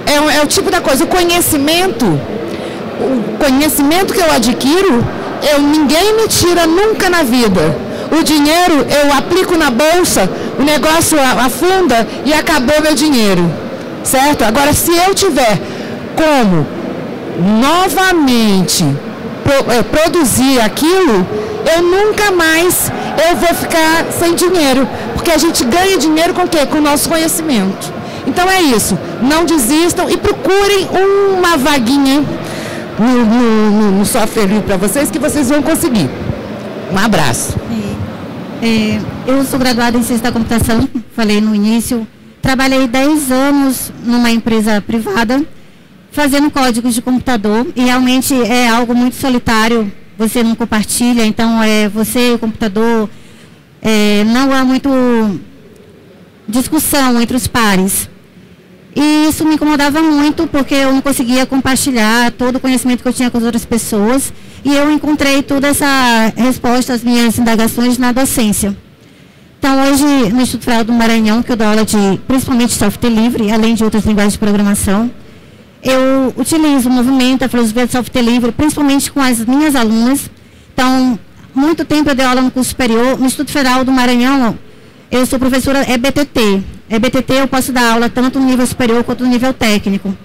E: é, é o tipo da coisa, o conhecimento, o conhecimento que eu adquiro, eu, ninguém me tira nunca na vida. O dinheiro eu aplico na bolsa, o negócio afunda e acabou meu dinheiro. Certo? Agora, se eu tiver como novamente é, produzir aquilo, eu nunca mais eu vou ficar sem dinheiro. Porque a gente ganha dinheiro com o quê? Com o nosso conhecimento. Então é isso. Não desistam e procurem uma vaguinha no, no, no software para vocês que vocês vão conseguir. Um abraço.
A: É, eu sou graduada em ciência da computação, falei no início. Trabalhei 10 anos numa empresa privada, fazendo códigos de computador, e realmente é algo muito solitário você não compartilha, então é você o computador, é, não há muito discussão entre os pares. E isso me incomodava muito, porque eu não conseguia compartilhar todo o conhecimento que eu tinha com as outras pessoas. E eu encontrei toda essa resposta às minhas indagações na docência. Então, hoje, no Instituto Federal do Maranhão, que eu dou aula de, principalmente, software livre, além de outras linguagens de programação, eu utilizo o movimento, a filosofia de software livre, principalmente com as minhas alunas. Então, muito tempo eu dei aula no curso superior. No Instituto Federal do Maranhão, eu sou professora EBTT. EBTT eu posso dar aula tanto no nível superior quanto no nível técnico.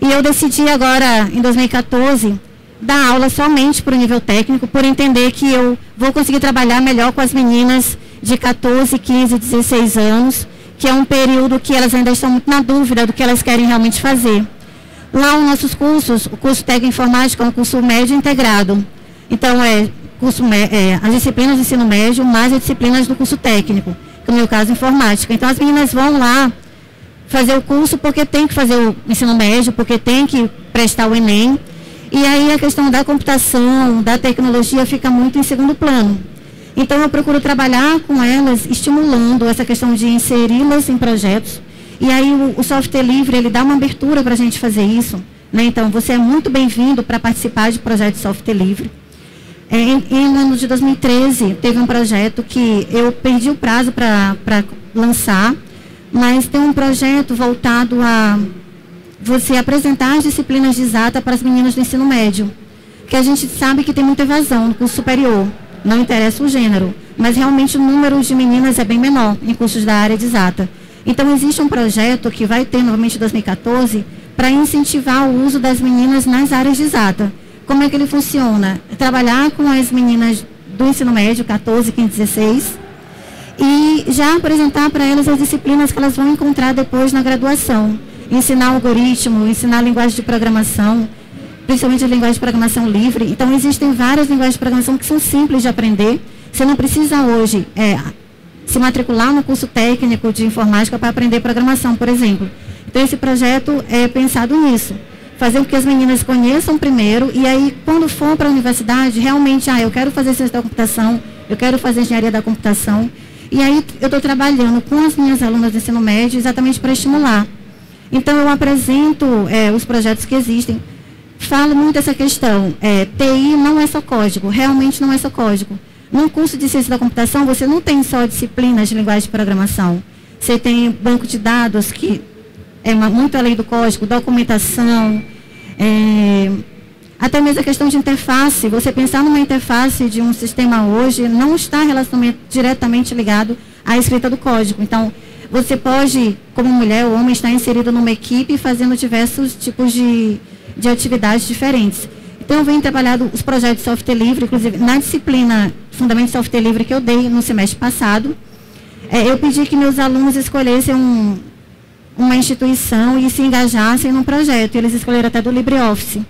A: E eu decidi agora, em 2014, dar aula somente para o nível técnico, por entender que eu vou conseguir trabalhar melhor com as meninas de 14, 15, 16 anos, que é um período que elas ainda estão muito na dúvida do que elas querem realmente fazer. Lá, os nossos cursos, o curso técnico informática é um curso médio integrado. Então, é, curso, é as disciplinas do ensino médio mais as disciplinas do curso técnico, que no meu caso, informática. Então, as meninas vão lá fazer o curso porque tem que fazer o ensino médio, porque tem que prestar o Enem. E aí a questão da computação, da tecnologia fica muito em segundo plano. Então eu procuro trabalhar com elas, estimulando essa questão de inseri-las em projetos, e aí o, o software livre, ele dá uma abertura para a gente fazer isso. Né? Então, você é muito bem-vindo para participar de projetos de software livre. É, em, em, no ano de 2013, teve um projeto que eu perdi o prazo para lançar, mas tem um projeto voltado a você apresentar as disciplinas de exata para as meninas do ensino médio. Que a gente sabe que tem muita evasão no curso superior, não interessa o gênero, mas realmente o número de meninas é bem menor em cursos da área de exata. Então, existe um projeto que vai ter novamente em 2014 para incentivar o uso das meninas nas áreas de exata. Como é que ele funciona? Trabalhar com as meninas do ensino médio, 14, 15, 16, e já apresentar para elas as disciplinas que elas vão encontrar depois na graduação. Ensinar algoritmo, ensinar linguagem de programação, principalmente a linguagem de programação livre. Então, existem várias linguagens de programação que são simples de aprender. Você não precisa hoje é, se matricular no curso técnico de informática para aprender programação, por exemplo. Então, esse projeto é pensado nisso. Fazer com que as meninas conheçam primeiro e aí, quando for para a universidade, realmente, ah, eu quero fazer ciência da computação, eu quero fazer engenharia da computação. E aí, eu estou trabalhando com as minhas alunas do ensino médio exatamente para estimular. Então, eu apresento é, os projetos que existem. Falo muito essa questão. É, TI não é só código, realmente não é só código. Num curso de ciência da computação, você não tem só disciplinas de linguagem de programação. Você tem banco de dados que é muito além do código, documentação, é, até mesmo a questão de interface. Você pensar numa interface de um sistema hoje não está diretamente ligado à escrita do código. Então, você pode, como mulher ou homem, estar inserido numa equipe fazendo diversos tipos de, de atividades diferentes. Então, eu venho trabalhando os projetos de software livre, inclusive na disciplina Fundamento de Software Livre que eu dei no semestre passado. É, eu pedi que meus alunos escolhessem um, uma instituição e se engajassem num projeto. Eles escolheram até do LibreOffice.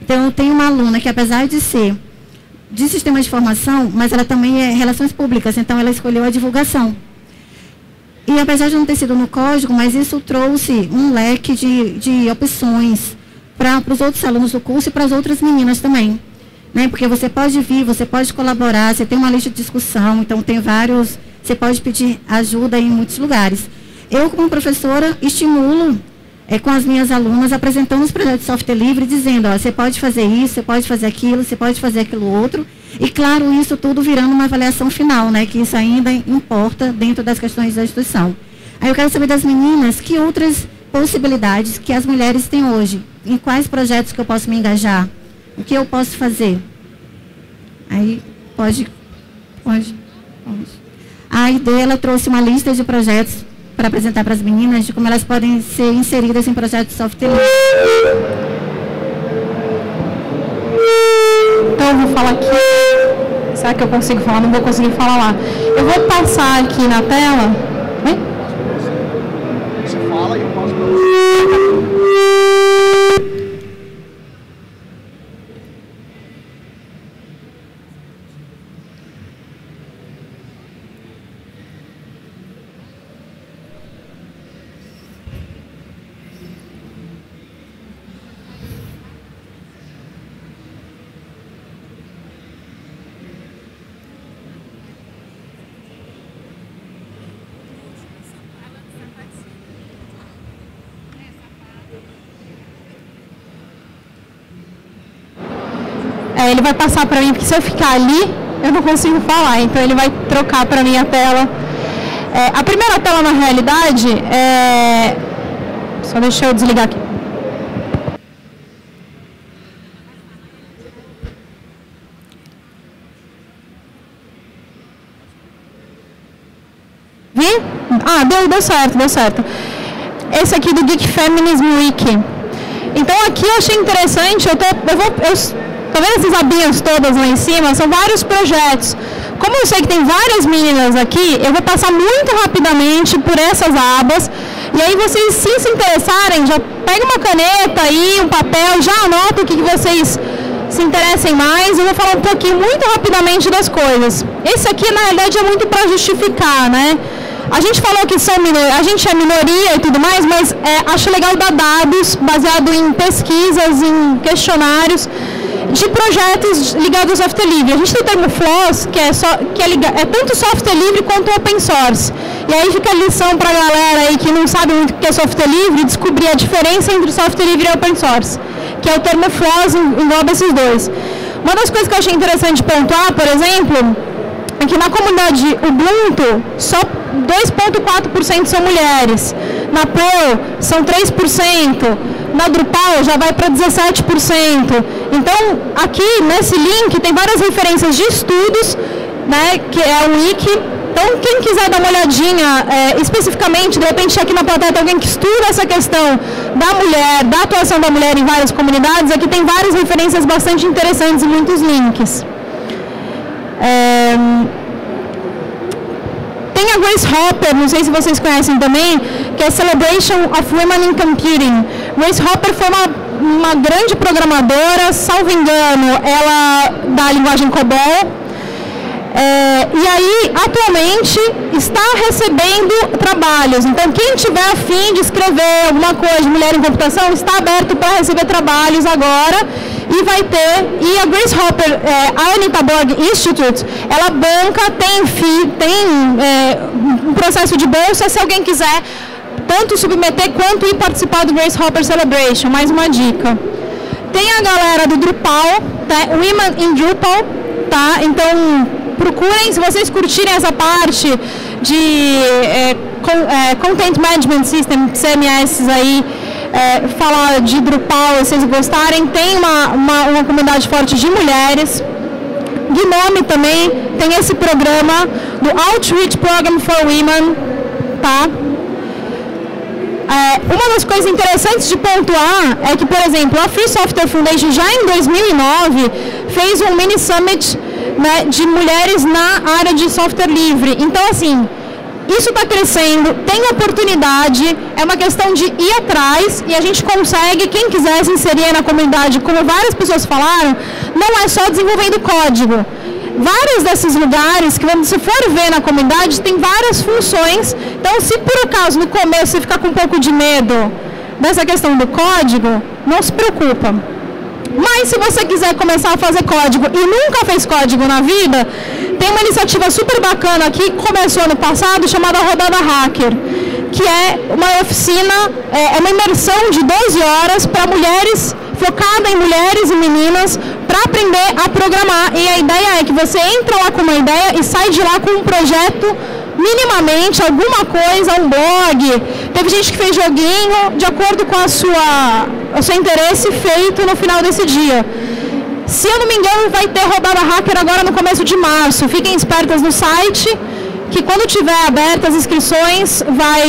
A: Então, eu tenho uma aluna que, apesar de ser de sistema de formação, mas ela também é relações públicas, então ela escolheu a divulgação. E apesar de não ter sido no código, mas isso trouxe um leque de, de opções para os outros alunos do curso e para as outras meninas também. Né? Porque você pode vir, você pode colaborar, você tem uma lista de discussão, então tem vários, você pode pedir ajuda em muitos lugares. Eu, como professora, estimulo é, com as minhas alunas, apresentando os projetos de software livre, dizendo, ó, você pode fazer isso, você pode fazer aquilo, você pode fazer aquilo outro. E, claro, isso tudo virando uma avaliação final, né, que isso ainda importa dentro das questões da instituição. Aí eu quero saber das meninas que outras possibilidades que as mulheres têm hoje. Em quais projetos que eu posso me engajar? O que eu posso fazer? Aí pode, pode, pode. A ideia trouxe uma lista de projetos para apresentar para as meninas de como elas podem ser inseridas em projetos de software.
B: Então eu vou falar aqui. Será que eu consigo falar? Não vou conseguir falar lá. Eu vou passar aqui na tela. E eu posso. Vai passar para mim, porque se eu ficar ali, eu não consigo falar. Então ele vai trocar para mim a tela. É, a primeira tela, na realidade, é... Só deixa eu desligar aqui. Vi? Ah, deu, deu certo, deu certo. Esse aqui do Geek Feminism Wiki. Então aqui eu achei interessante, eu, tô, eu vou, eu, tá vendo essas abinhas todas lá em cima? São vários projetos. Como eu sei que tem várias meninas aqui, eu vou passar muito rapidamente por essas abas. E aí vocês, se se interessarem, já pega uma caneta aí, um papel, já anota o que, vocês se interessem mais. Eu vou falar um pouquinho muito rapidamente das coisas. Esse aqui, na realidade, é muito para justificar, né? A gente falou que são a gente é minoria e tudo mais, mas é, acho legal dar dados baseado em pesquisas, em questionários de projetos ligados ao software livre. A gente tem o termo FLOSS, que é, só, que é, é tanto software livre quanto open source. E aí fica a lição para a galera aí que não sabe muito o que é software livre, descobrir a diferença entre software livre e open source, que é o termo FLOSS, engloba esses dois. Uma das coisas que eu achei interessante pontuar, por exemplo, é que na comunidade Ubuntu só 2,4% são mulheres, na Pro são 3%, na Drupal já vai para 17%. Então, aqui nesse link tem várias referências de estudos, né, que é o wiki. Então, quem quiser dar uma olhadinha é, especificamente, de repente aqui na plateia tem alguém que estuda essa questão da mulher, da atuação da mulher em várias comunidades, aqui tem várias referências bastante interessantes e muitos links. É, tem a Grace Hopper, não sei se vocês conhecem também, que é Celebration of Women in Computing. Grace Hopper foi uma, uma grande programadora, salvo engano, ela da linguagem COBOL, é, e aí, atualmente, está recebendo trabalhos. Então, quem tiver afim de escrever alguma coisa de mulher em computação, está aberto para receber trabalhos agora e vai ter. E a Grace Hopper, é, a Anita Borg Institute, ela banca, tem, tem é, um processo de bolsa se alguém quiser tanto submeter quanto ir participar do Grace Hopper Celebration. Mais uma dica. Tem a galera do Drupal, tá? Women in Drupal, tá? Então procurem, se vocês curtirem essa parte de é, é, Content Management System, CMS aí, é, falar de Drupal, vocês gostarem, tem uma, uma, uma comunidade forte de mulheres. Gnome também tem esse programa do Outreach Program for Women, tá? É, uma das coisas interessantes de pontuar é que, por exemplo, a Free Software Foundation já em 2009 fez um mini summit né, de mulheres na área de software livre. Então, assim, isso está crescendo, tem oportunidade, é uma questão de ir atrás e a gente consegue, quem quiser se inserir na comunidade, como várias pessoas falaram, não é só desenvolvendo código. Vários desses lugares, que se for ver na comunidade, tem várias funções. Então, se por acaso no começo você ficar com um pouco de medo dessa questão do código, não se preocupa mas se você quiser começar a fazer código e nunca fez código na vida, tem uma iniciativa super bacana que começou ano passado chamada Rodada Hacker, que é uma oficina, é, é uma imersão de 12 horas para mulheres, focada em mulheres e meninas, para aprender a programar. E a ideia é que você entra lá com uma ideia e sai de lá com um projeto minimamente alguma coisa, um blog. Teve gente que fez joguinho de acordo com a sua, o seu interesse feito no final desse dia. Se eu não me engano, vai ter rodada hacker agora no começo de março. Fiquem espertas no site, que quando tiver abertas as inscrições, vai.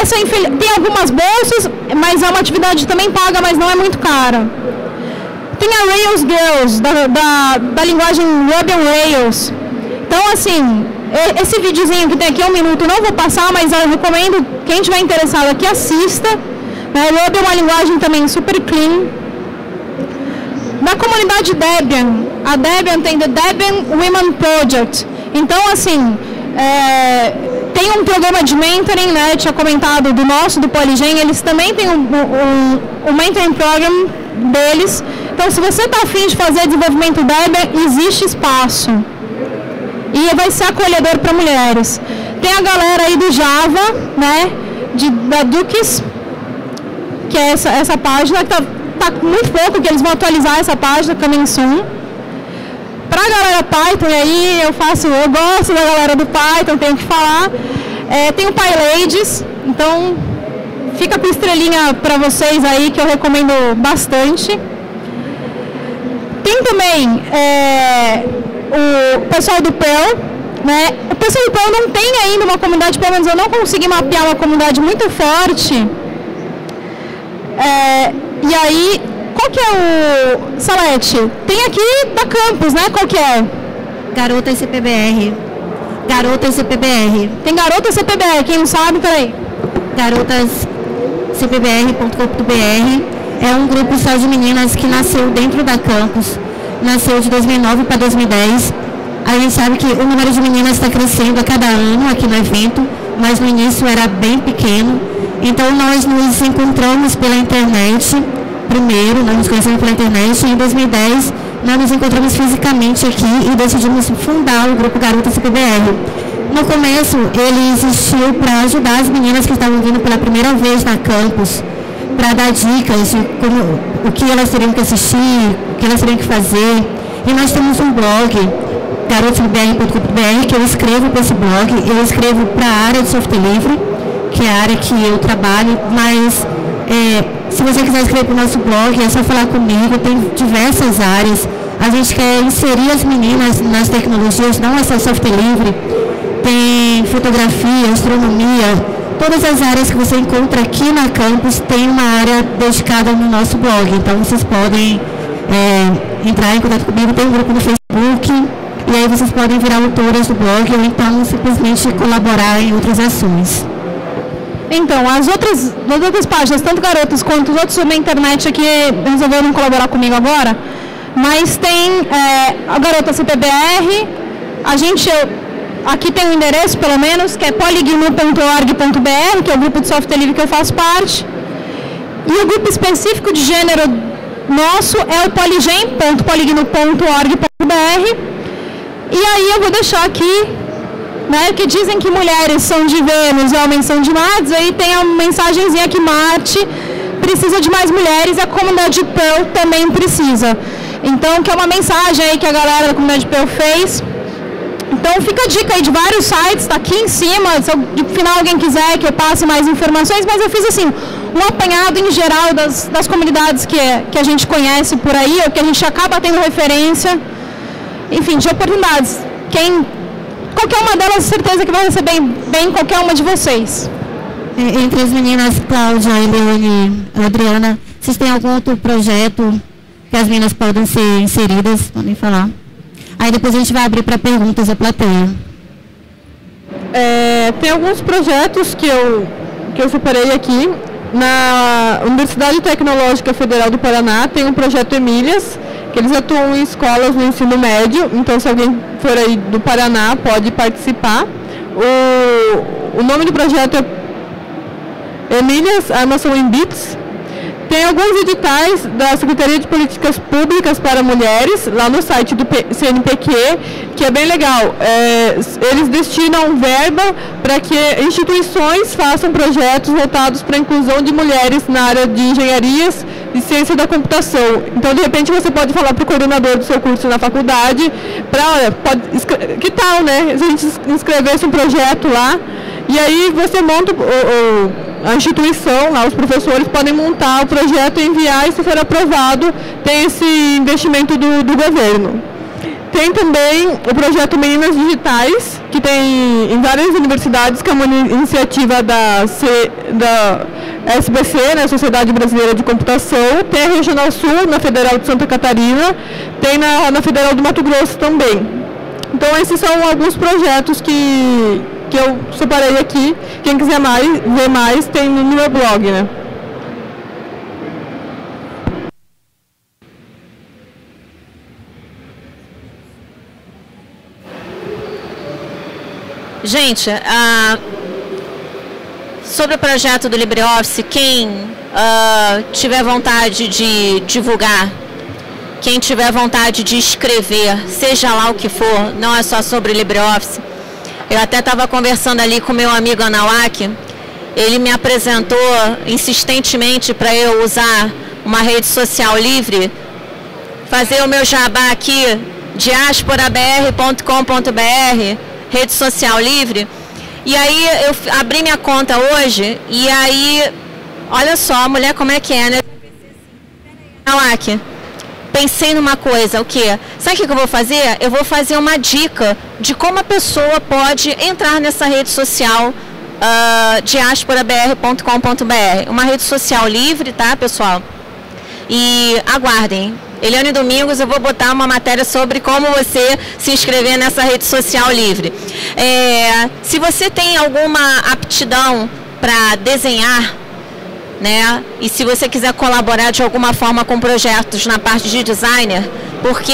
B: Essa tem algumas bolsas, mas é uma atividade também paga, mas não é muito cara. Tem a Rails Girls, da, da, da linguagem Ruby on Rails. Então, assim, esse videozinho que tem aqui um minuto, não vou passar, mas eu recomendo, quem estiver interessado aqui, assista. Né? Ruby é uma linguagem também super clean. Na comunidade Debian, a Debian tem The Debian Women Project. Então, assim, é, tem um programa de mentoring, né? tinha comentado do nosso, do Polygen, eles também têm um, um, um mentoring program deles. Então, se você está afim de fazer desenvolvimento Debian, existe espaço e vai ser acolhedor para mulheres. Tem a galera aí do Java, né, de, da Dukes, que é essa, essa página, que está tá muito pouco, que eles vão atualizar essa página, coming soon. para a galera Python, aí eu faço, eu gosto da galera do Python, tenho que falar. É, tem o PyLadies, então fica com estrelinha para vocês aí que eu recomendo bastante. Tem também é, o pessoal do Perl, né? O pessoal do Perl não tem ainda uma comunidade, pelo menos eu não consegui mapear uma comunidade muito forte. É, e aí qual que é o... Salete, tem aqui da campus, né? Qual que é?
A: Garota CPBR. Garota CPBR.
B: Tem Garota CPBR, quem não sabe, peraí.
A: garotascpbr.com.br é um grupo só de meninas que nasceu dentro da campus. Nasceu de 2009 para 2010. A gente sabe que o número de meninas está crescendo a cada ano aqui no evento, mas no início era bem pequeno. Então nós nos encontramos pela internet primeiro, nós nos conhecemos pela internet e em 2010 nós nos encontramos fisicamente aqui e decidimos fundar o grupo Garota CPBR. No começo, ele existiu para ajudar as meninas que estavam vindo pela primeira vez na campus, para dar dicas de como, o que elas teriam que assistir, o que elas teriam que fazer. E nós temos um blog, garotobr.com.br, que eu escrevo para esse blog, eu escrevo para a área de software livre, que é a área que eu trabalho, mas é, se você quiser escrever para o nosso blog, é só falar comigo, tem diversas áreas. A gente quer inserir as meninas nas tecnologias, não é só software livre, tem fotografia, astronomia, todas as áreas que você encontra aqui na campus tem uma área dedicada no nosso blog. Então vocês podem é, entrar em contato comigo, tem um grupo no Facebook, e aí vocês podem virar autoras do blog ou então simplesmente colaborar em outras ações.
B: Então, as outras, as outras páginas, tanto garotas quanto os outros sobre a internet aqui resolveram colaborar comigo agora, mas tem é, a Garota CPBR, a gente, aqui tem um endereço pelo menos, que é polignu.org.br, que é o grupo de software livre que eu faço parte, e o grupo específico de gênero nosso é o poligem.polignu.org.br, e aí eu vou deixar aqui né, que dizem que mulheres são de Vênus e homens são de Marte, aí tem a mensagenzinha que Marte precisa de mais mulheres a comunidade Pearl também precisa. Então, que é uma mensagem aí que a galera da comunidade Pearl fez. Então, fica a dica aí de vários sites, está aqui em cima, se no final alguém quiser que eu passe mais informações, mas eu fiz assim, um apanhado em geral das, das comunidades que, que a gente conhece por aí, ou que a gente acaba tendo referência, enfim, de oportunidades. Quem qualquer uma delas, certeza que vai receber bem qualquer uma de vocês.
A: Entre as meninas, Cláudia, Eliane, Adriana, vocês têm algum outro projeto que as meninas podem ser inseridas? Podem falar. Aí depois a gente vai abrir para perguntas da plateia.
C: É, tem alguns projetos que eu, que eu separei aqui. Na Universidade Tecnológica Federal do Paraná tem um projeto Emílias, que eles atuam em escolas no ensino médio, então se alguém for aí do Paraná pode participar. O, o nome do projeto é Emílias Armação em Bits. Tem alguns editais da Secretaria de Políticas Públicas para Mulheres, lá no site do CNPq, que é bem legal. É, eles destinam verba para que instituições façam projetos voltados para a inclusão de mulheres na área de engenharias de ciência da computação. Então, de repente, você pode falar para o coordenador do seu curso na faculdade, para, olha, pode, que tal, né, se a gente inscrevesse um projeto lá, e aí você monta o, o, a instituição, lá, os professores podem montar o projeto e enviar, e se for aprovado, tem esse investimento do, do governo. Tem também o projeto Meninas Digitais, que tem em várias universidades, que é uma iniciativa da, C, da SBC, né, Sociedade Brasileira de Computação, tem a Regional Sul, na Federal de Santa Catarina, tem na, na Federal do Mato Grosso também. Então esses são alguns projetos que, que eu separei aqui. Quem quiser mais, ver mais, tem no meu blog, né?
D: Gente, Sobre o projeto do LibreOffice, quem uh, tiver vontade de divulgar, quem tiver vontade de escrever, seja lá o que for, não é só sobre LibreOffice. Eu até estava conversando ali com meu amigo Anawak, ele me apresentou insistentemente para eu usar uma rede social livre, fazer o meu jabá aqui diasporabr.com.br, rede social livre. E aí eu abri minha conta hoje e aí, olha só, mulher como é que é, né? Alak, pensei numa coisa, o que? Sabe o que eu vou fazer? Eu vou fazer uma dica de como a pessoa pode entrar nessa rede social uh, diasporabr.com.br. Uma rede social livre, tá, pessoal? E aguardem, Eliane Domingos, eu vou botar uma matéria sobre como você se inscrever nessa rede social livre. É, se você tem alguma aptidão para desenhar, né? E se você quiser colaborar de alguma forma com projetos na parte de designer, porque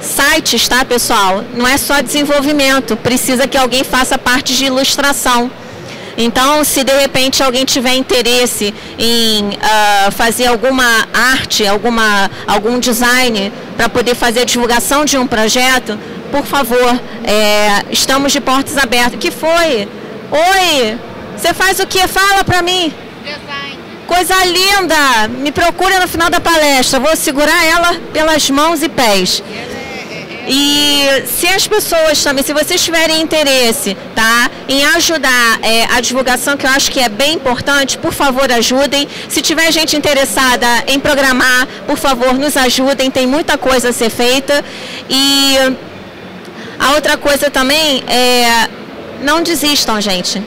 D: sites, tá, pessoal? Não é só desenvolvimento, precisa que alguém faça parte de ilustração. Então, se de repente alguém tiver interesse em uh, fazer alguma arte, alguma, algum design para poder fazer a divulgação de um projeto, por favor, é, estamos de portas abertas. que foi? Oi, você faz o que? Fala para mim. Design. Coisa linda! Me procura no final da palestra. Vou segurar ela pelas mãos e pés. E se as pessoas também, se vocês tiverem interesse, tá, em ajudar é, a divulgação, que eu acho que é bem importante, por favor ajudem. Se tiver gente interessada em programar, por favor nos ajudem, tem muita coisa a ser feita. E a outra coisa também é, não desistam, gente.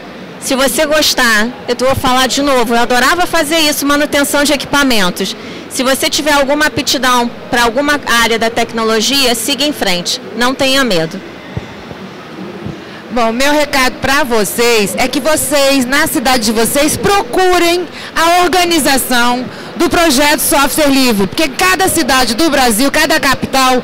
D: Se você gostar, eu vou falar de novo, eu adorava fazer isso, manutenção de equipamentos. Se você tiver alguma aptidão para alguma área da tecnologia, siga em frente. Não tenha medo.
E: Bom, meu recado para vocês é que vocês, na cidade de vocês, procurem a organização do projeto Software Livre, porque cada cidade do Brasil, cada capital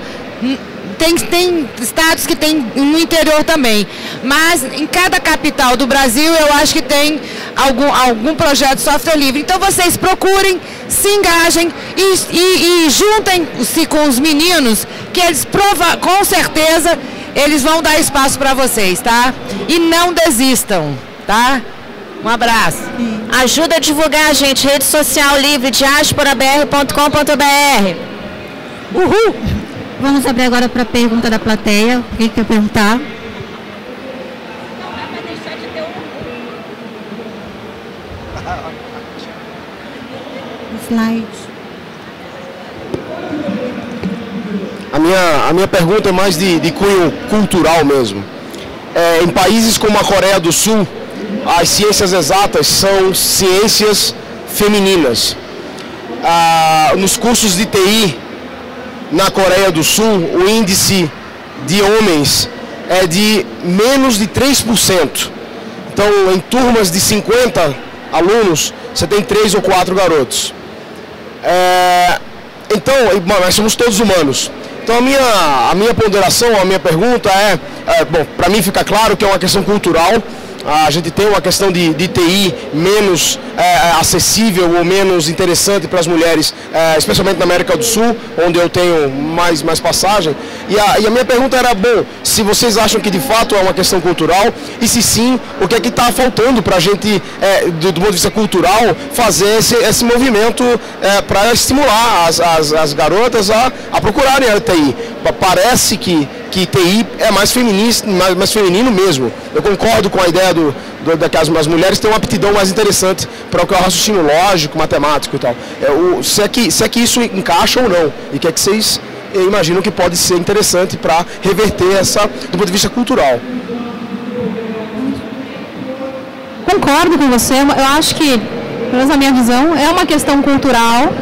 E: tem, tem estados que tem no interior também. Mas em cada capital do Brasil eu acho que tem algum, algum projeto de software livre. Então vocês procurem, se engajem e, e, e juntem-se com os meninos, que eles prova, com certeza eles vão dar espaço para vocês, tá? E não desistam, tá? Um abraço.
D: Ajuda a divulgar, a gente. Rede social livre, diasporabr.com.br.
A: Uhul! Vamos abrir agora para a pergunta da plateia. O que quer perguntar? Slide.
F: A minha, a minha pergunta é mais de, de cunho cultural mesmo. É, em países como a Coreia do Sul, as ciências exatas são ciências femininas. Ah, nos cursos de TI, na Coreia do Sul, o índice de homens é de menos de 3%. Então, em turmas de 50 alunos, você tem três ou quatro garotos. É, então, nós somos todos humanos. Então, a minha, a minha ponderação, a minha pergunta é, é bom, para mim fica claro que é uma questão cultural, a gente tem uma questão de, de TI menos é, é, acessível ou menos interessante para as mulheres, é, especialmente na América do Sul, onde eu tenho mais, mais passagem. E a, e a minha pergunta era, bom, se vocês acham que de fato é uma questão cultural, e se sim, o que é que está faltando para a gente, é, do, do, ponto de vista cultural, fazer esse, esse movimento é, para estimular as, as, as, garotas a, a procurarem a TI. Parece que que TI é mais, feminista, mais, mais feminino mesmo. Eu concordo com a ideia do, do, de que as, as mulheres têm uma aptidão mais interessante para o que é o raciocínio lógico, matemático e tal. É, o, se, é que, se é que isso encaixa ou não. E que é que vocês imaginam que pode ser interessante para reverter essa do ponto de vista cultural.
B: Concordo com você. Eu acho que, pelo menos na minha visão, é uma questão cultural.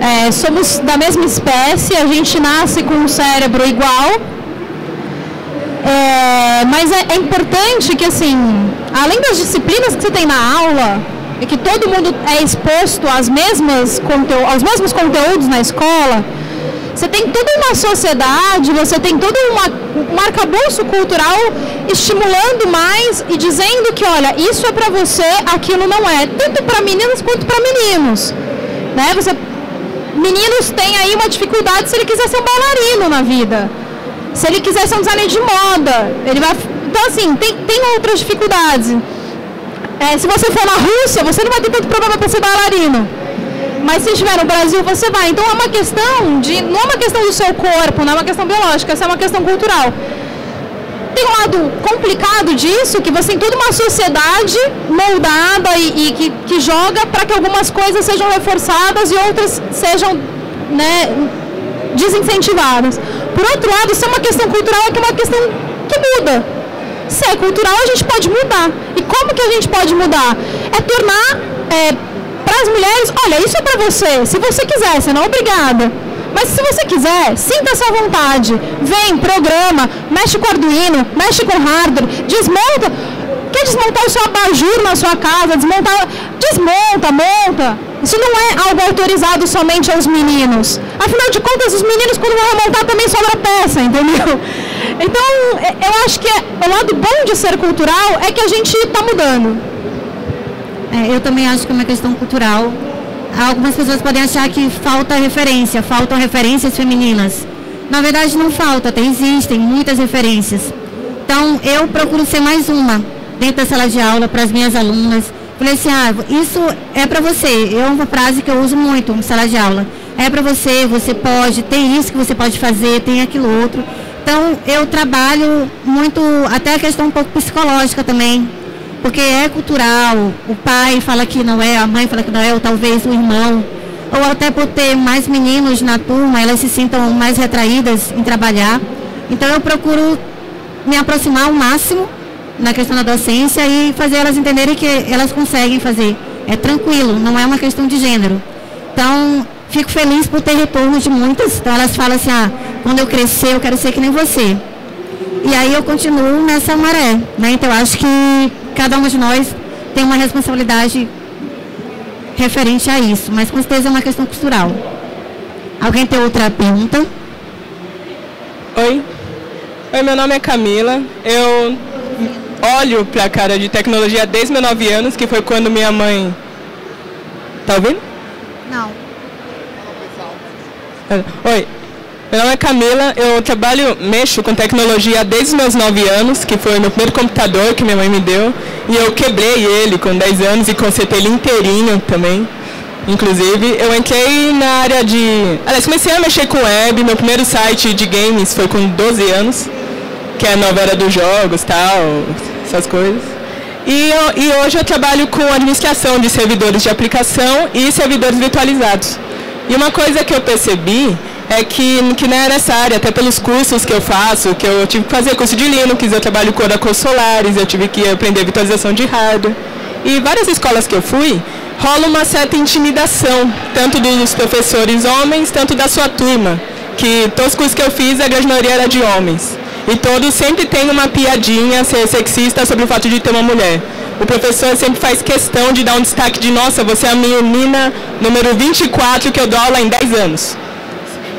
B: É, somos da mesma espécie, a gente nasce com um cérebro igual, é, mas é, é, importante que, assim, além das disciplinas que você tem na aula, e que todo mundo é exposto às mesmas aos mesmos conteúdos na escola, você tem toda uma sociedade, você tem todo uma, um arcabouço cultural estimulando mais e dizendo que, olha, isso é para você, aquilo não é, tanto para meninas quanto para meninos. Né? Você, meninos têm aí uma dificuldade se ele quiser ser um bailarino na vida. Se ele quiser ser um designer de moda, ele vai. Então, assim, tem, tem outras dificuldades. É, se você for na Rússia, você não vai ter tanto problema para ser bailarino. Mas se estiver no Brasil, você vai. Então é uma questão de. Não é uma questão do seu corpo, não é uma questão biológica, essa é uma questão cultural. Tem um lado complicado disso, que você tem toda uma sociedade moldada e, e que, que joga para que algumas coisas sejam reforçadas e outras sejam né, desincentivadas. Por outro lado, se é uma questão cultural, é que é uma questão que muda. Se é cultural, a gente pode mudar. E como que a gente pode mudar? É tornar é, para as mulheres, olha, isso é para você. Se você quiser, você não é obrigada. Mas se você quiser, sinta-se à vontade. Vem, programa, mexe com Arduino, mexe com hardware, desmonta. Quer desmontar o seu abajur na sua casa, desmontar. Desmonta, monta. Isso não é algo autorizado somente aos meninos. Afinal de contas, os meninos, quando vão remontar, também sobra peça, entendeu? Então, é, eu acho que é, o lado bom de ser cultural é que a gente está mudando.
A: É, eu também acho que é uma questão cultural algumas pessoas podem achar que falta referência, faltam referências femininas. Na verdade, não falta, tem, existem muitas referências. Então, eu procuro ser mais uma dentro da sala de aula para as minhas alunas. Falei assim, ah, isso é para você. É uma frase que eu uso muito em sala de aula. É para você, você pode, tem isso que você pode fazer, tem aquilo outro. Então, eu trabalho muito, até a questão um pouco psicológica também porque é cultural, o pai fala que não é, a mãe fala que não é, ou talvez o irmão, ou até por ter mais meninos na turma, elas se sintam mais retraídas em trabalhar. Então eu procuro me aproximar ao máximo na questão da docência e fazer elas entenderem que elas conseguem fazer. É tranquilo, não é uma questão de gênero. Então, fico feliz por ter retorno de muitas. Então elas falam assim, ah, quando eu crescer eu quero ser que nem você. E aí eu continuo nessa maré. Né? Então acho que cada um de nós tem uma responsabilidade referente a isso, mas com certeza é uma questão cultural. Alguém tem outra pergunta?
G: Oi. Oi, meu nome é Camila. Eu olho para a cara de tecnologia desde meus 9 anos, que foi quando minha mãe. Tá ouvindo?
A: Não.
G: Oi, meu nome é Camila, eu trabalho, mexo com tecnologia desde os meus 9 anos, que foi o meu primeiro computador que minha mãe me deu. E eu quebrei ele com 10 anos e consertei ele inteirinho também. Inclusive, eu entrei na área de... Aliás, comecei a mexer com web, meu primeiro site de games foi com 12 anos, que é a nova era dos jogos tal, essas coisas. E, e hoje eu trabalho com administração de servidores de aplicação e servidores virtualizados. E uma coisa que eu percebi é que, que não era essa área, até pelos cursos que eu faço, que eu tive que fazer curso de Linux, eu trabalho com Oracle Solaris, eu tive que aprender virtualização de hardware. E várias escolas que eu fui, rola uma certa intimidação, tanto dos professores homens, tanto da sua turma, que todos os cursos que eu fiz, a grande maioria era de homens. E todos sempre tem uma piadinha ser sexista sobre o fato de ter uma mulher. O professor sempre faz questão de dar um destaque de, nossa, você é a menina número 24 que eu dou aula em 10 anos.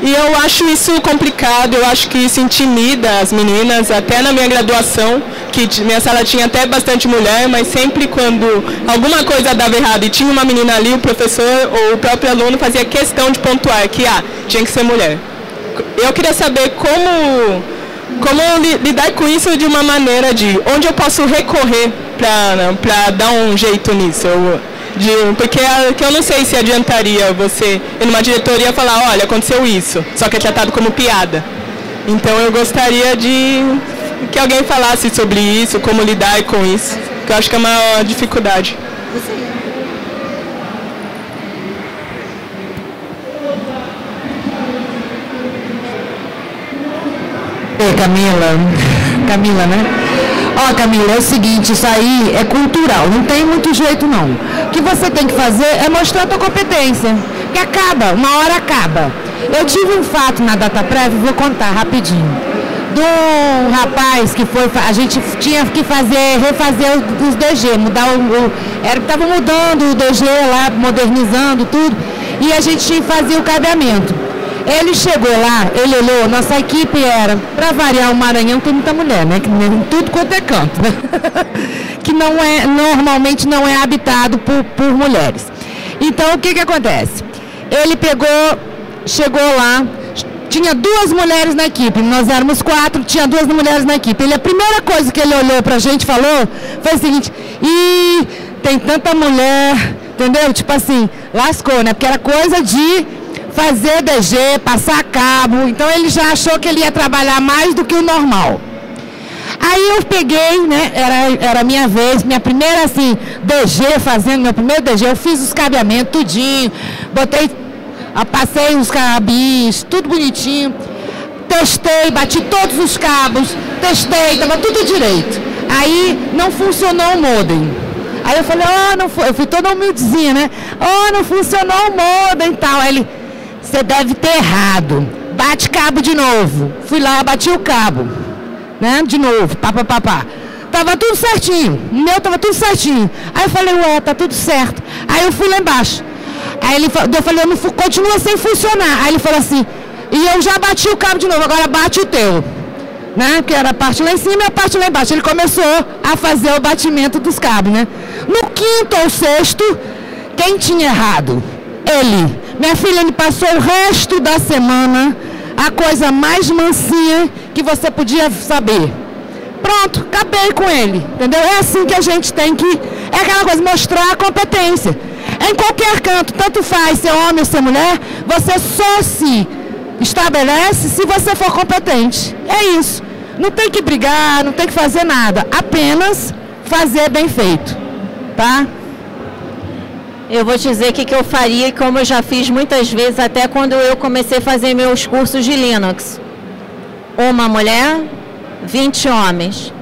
G: E eu acho isso complicado, eu acho que isso intimida as meninas, até na minha graduação, que minha sala tinha até bastante mulher, mas sempre quando alguma coisa dava errado e tinha uma menina ali, o professor ou o próprio aluno fazia questão de pontuar que ah, tinha que ser mulher. Eu queria saber como, como lidar com isso de uma maneira de onde eu posso recorrer para dar um jeito nisso. Eu, de, porque que eu não sei se adiantaria você ir numa diretoria falar, olha, aconteceu isso, só que é tratado como piada. Então eu gostaria de que alguém falasse sobre isso, como lidar com isso, que eu acho que é uma dificuldade.
E: Oi, Camila. Camila, né? Ó, Camila, é o seguinte, isso aí é cultural, não tem muito jeito não. O que você tem que fazer é mostrar a tua competência. Que acaba, uma hora acaba. Eu tive um fato na data prévia, vou contar rapidinho. Do rapaz que foi, a gente tinha que fazer, refazer os DG, mudar o. o era, tava mudando o DG lá, modernizando tudo, e a gente fazia o cabeamento. Ele chegou lá, ele olhou, nossa equipe era, para variar o Maranhão tem muita mulher, né? Que tudo quanto é canto, né? que não é, normalmente não é habitado por, por mulheres. Então o que que acontece? Ele pegou, chegou lá, tinha duas mulheres na equipe, nós éramos quatro, tinha duas mulheres na equipe. Ele, a primeira coisa que ele olhou para a gente falou foi o seguinte, e tem tanta mulher, Entendeu? Tipo assim, lascou, né? Porque era coisa de fazer DG, passar cabo. Então ele já achou que ele ia trabalhar mais do que o normal. Aí eu peguei, né? Era, era minha vez, minha primeira assim, DG fazendo, meu primeiro DG, eu fiz os cabeamentos, tudinho, botei, passei os cabis, tudo bonitinho. Testei, bati todos os cabos, testei, estava tudo direito. Aí não funcionou o modem. Aí eu falei, oh, não foi, eu fui toda humildezinha, né? Oh, não funcionou o modem e tal. Aí ele, você deve ter errado. Bate cabo de novo. Fui lá, bati o cabo né? De novo, pá, pá, pá, pá. Tava tudo certinho, o meu tava tudo certinho. Aí eu falei, ué, tá tudo certo. Aí eu fui lá embaixo. Aí ele, eu falei, não, continua sem funcionar. Aí ele falou assim, e eu já bati o cabo de novo, agora bate o teu. Né? Que era a parte lá em cima e a parte lá embaixo. Ele começou a fazer o batimento dos cabos, né? No quinto ou sexto, quem tinha errado? Ele. Minha filha, ele passou o resto da semana a coisa mais mansinha que você podia saber. Pronto, acabei com ele. Entendeu? É assim que a gente tem que. É aquela coisa, mostrar a competência. Em qualquer canto, tanto faz ser homem ou ser mulher, você só se estabelece se você for competente. É isso. Não tem que brigar, não tem que fazer nada. Apenas fazer bem feito. Tá?
D: Eu vou te dizer o que, que eu faria, como eu já fiz muitas vezes, até quando eu comecei a fazer meus cursos de Linux. Uma mulher, 20 homens.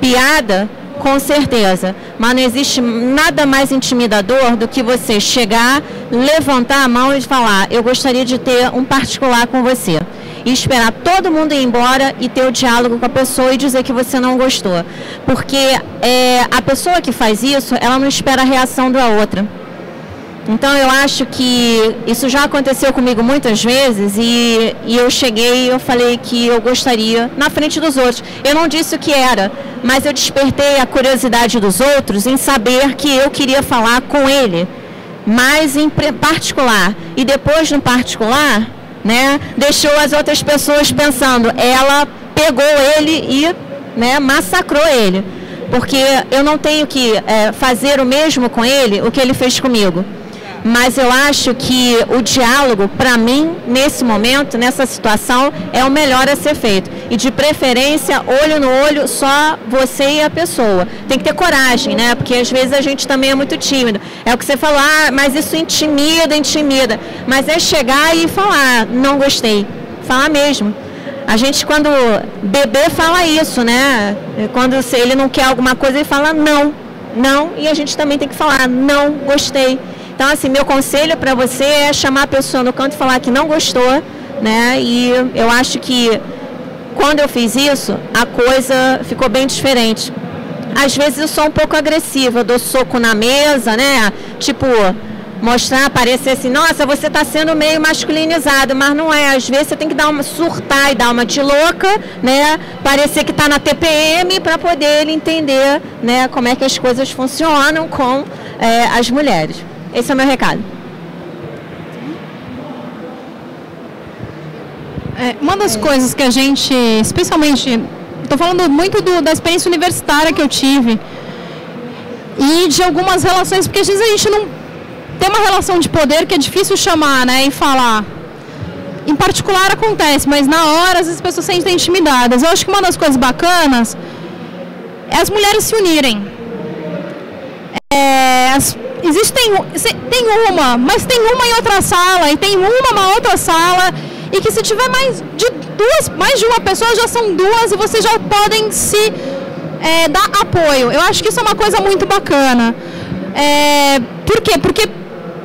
D: Piada? Com certeza. Mas não existe nada mais intimidador do que você chegar, levantar a mão e falar: Eu gostaria de ter um particular com você. E esperar todo mundo ir embora e ter o diálogo com a pessoa e dizer que você não gostou. Porque é, a pessoa que faz isso, ela não espera a reação da outra. Então eu acho que isso já aconteceu comigo muitas vezes e, e eu cheguei eu falei que eu gostaria na frente dos outros. Eu não disse o que era, mas eu despertei a curiosidade dos outros em saber que eu queria falar com ele, mas em particular. E depois no particular, né, deixou as outras pessoas pensando, ela pegou ele e né, massacrou ele. Porque eu não tenho que é, fazer o mesmo com ele, o que ele fez comigo mas eu acho que o diálogo, para mim, nesse momento, nessa situação, é o melhor a ser feito. E de preferência, olho no olho, só você e a pessoa. Tem que ter coragem, né? Porque às vezes a gente também é muito tímido. É o que você falou, ah, mas isso intimida, intimida. Mas é chegar e falar, não gostei. Falar mesmo. A gente, quando bebê, fala isso, né? Quando ele não quer alguma coisa, ele fala não, não. E a gente também tem que falar, não gostei. Então, assim, meu conselho para você é chamar a pessoa no canto e falar que não gostou, né? E eu acho que quando eu fiz isso, a coisa ficou bem diferente. Às vezes eu sou um pouco agressiva, dou soco na mesa, né? Tipo, mostrar, parecer assim, nossa, você está sendo meio masculinizado, mas não é. Às vezes você tem que dar uma surtar e dar uma de louca, né? Parecer que está na TPM para poder ele entender, né? Como é que as coisas funcionam com é, as mulheres. Esse é o meu recado.
B: É, uma das coisas que a gente, especialmente, estou falando muito do, da experiência universitária que eu tive e de algumas relações, porque às vezes a gente não tem uma relação de poder que é difícil chamar, né, e falar. Em particular acontece, mas na hora as pessoas se sentem intimidadas. Eu acho que uma das coisas bacanas é as mulheres se unirem. É, as, existem tem uma, mas tem uma em outra sala e tem uma na outra sala e que se tiver mais de duas, mais de uma pessoa já são duas e vocês já podem se é, dar apoio. Eu acho que isso é uma coisa muito bacana. É, por quê? Porque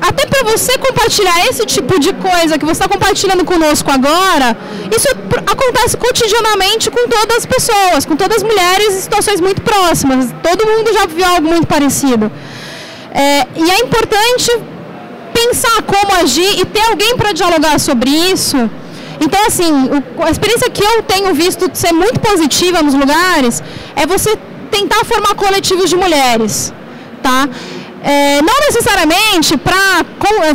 B: até para você compartilhar esse tipo de coisa que você está compartilhando conosco agora, isso acontece cotidianamente com todas as pessoas, com todas as mulheres em situações muito próximas. Todo mundo já viu algo muito parecido. É, e é importante pensar como agir e ter alguém para dialogar sobre isso. Então, assim, a experiência que eu tenho visto ser muito positiva nos lugares é você tentar formar coletivos de mulheres, tá? É, não necessariamente para,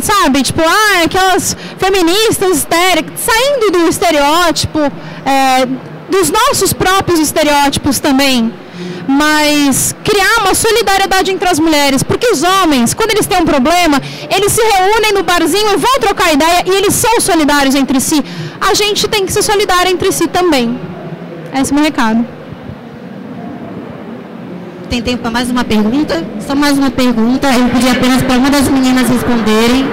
B: sabe, tipo, ah, aquelas feministas histéricas, saindo do estereótipo, é, dos nossos próprios estereótipos também, mas criar uma solidariedade entre as mulheres, porque os homens, quando eles têm um problema, eles se reúnem no barzinho e vão trocar ideia e eles são solidários entre si. A gente tem que ser solidário entre si também. Esse é o meu recado.
A: Tem tempo para mais uma pergunta? Só mais uma pergunta. Eu pedi apenas para uma das meninas responderem.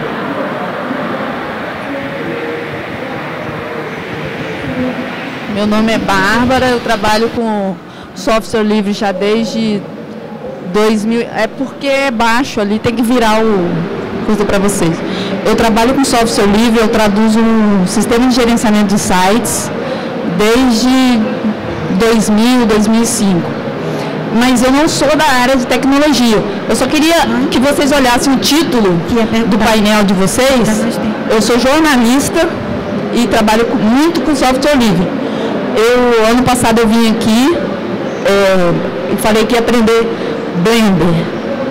H: Meu nome é Bárbara, eu trabalho com software livre já desde 2000. É porque é baixo ali, tem que virar o coisa para vocês. Eu trabalho com software livre, eu traduzo um sistema de gerenciamento de sites desde 2000, 2005. Mas eu não sou da área de tecnologia. Eu só queria que vocês olhassem o título do painel de vocês. Eu sou jornalista e trabalho muito com software livre. Eu, ano passado eu vim aqui é, falei que ia aprender Blender.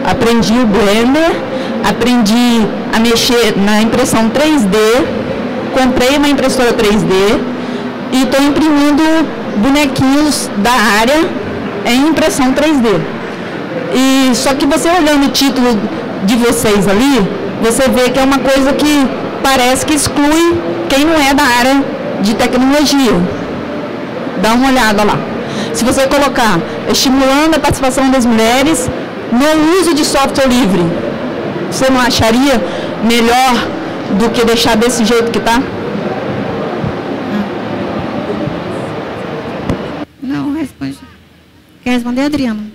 H: Aprendi o Blender, aprendi a mexer na impressão 3D, comprei uma impressora 3D e estou imprimindo bonequinhos da área em impressão 3D. E só que você olhando o título de vocês ali, você vê que é uma coisa que parece que exclui quem não é da área de tecnologia. Dá uma olhada lá. Se você colocar estimulando a participação das mulheres no uso de software livre, você não acharia melhor do que deixar desse jeito que está?
A: Não, responde. Quer responder, Adriano?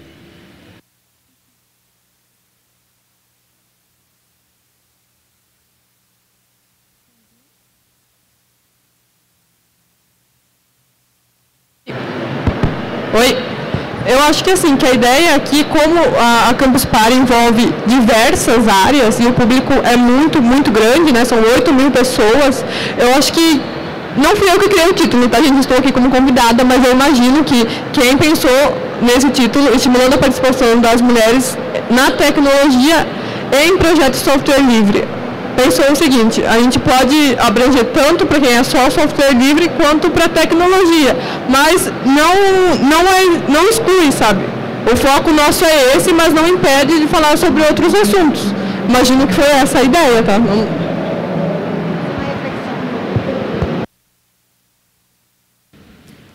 C: Oi. Eu acho que assim, que a ideia aqui, como a, a Campus Party envolve diversas áreas e o público é muito, muito grande, né? São 8 mil pessoas, eu acho que não fui eu que criei o título, tá, gente? Estou aqui como convidada, mas eu imagino que quem pensou nesse título, estimulando a participação das mulheres na tecnologia em projetos software livre, pensou o seguinte, a gente pode abranger tanto para quem é só software livre quanto para tecnologia, mas não, não, é, não exclui, sabe? O foco nosso é esse, mas não impede de falar sobre outros assuntos. Imagino que foi essa a ideia, tá? Não...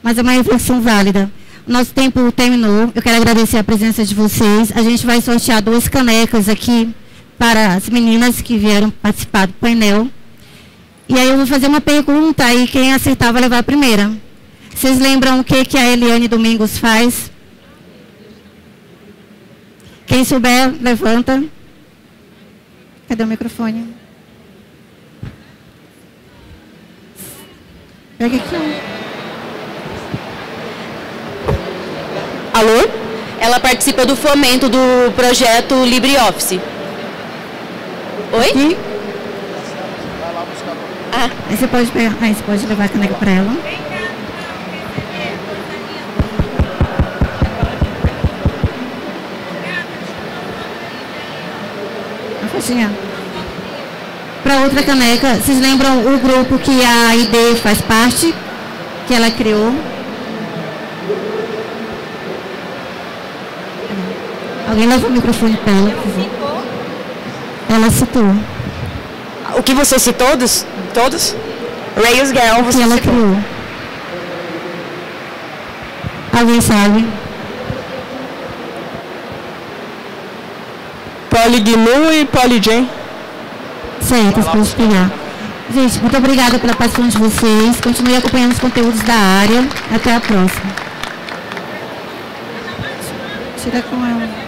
A: Mas é uma reflexão válida. Nosso tempo terminou. Eu quero agradecer a presença de vocês. A gente vai sortear duas canecas aqui para as meninas que vieram participar do painel. E aí eu vou fazer uma pergunta e quem acertar vai levar a primeira. Vocês lembram o que, que a Eliane Domingos faz? Quem souber, levanta. Cadê o microfone? Pega aqui.
I: Alô? Ela participa do fomento do projeto LibreOffice. Oi?
A: Ah. Aí você pode pegar, aí você pode levar a caneca para ela. A faixinha. Para outra caneca, vocês lembram o grupo que a ID faz parte? Que ela criou? Alguém leva o microfone para ela, por favor. Ela citou.
I: O que você citou? Todos? Todos? Rails Girl, você
A: que ela
I: citou.
A: criou. Alguém sabe?
G: PolyGNU e PolyGen.
A: Certo, pode pegar. Gente, muito obrigada pela participação de vocês. Continue acompanhando os conteúdos da área. Até a próxima. Tira com ela.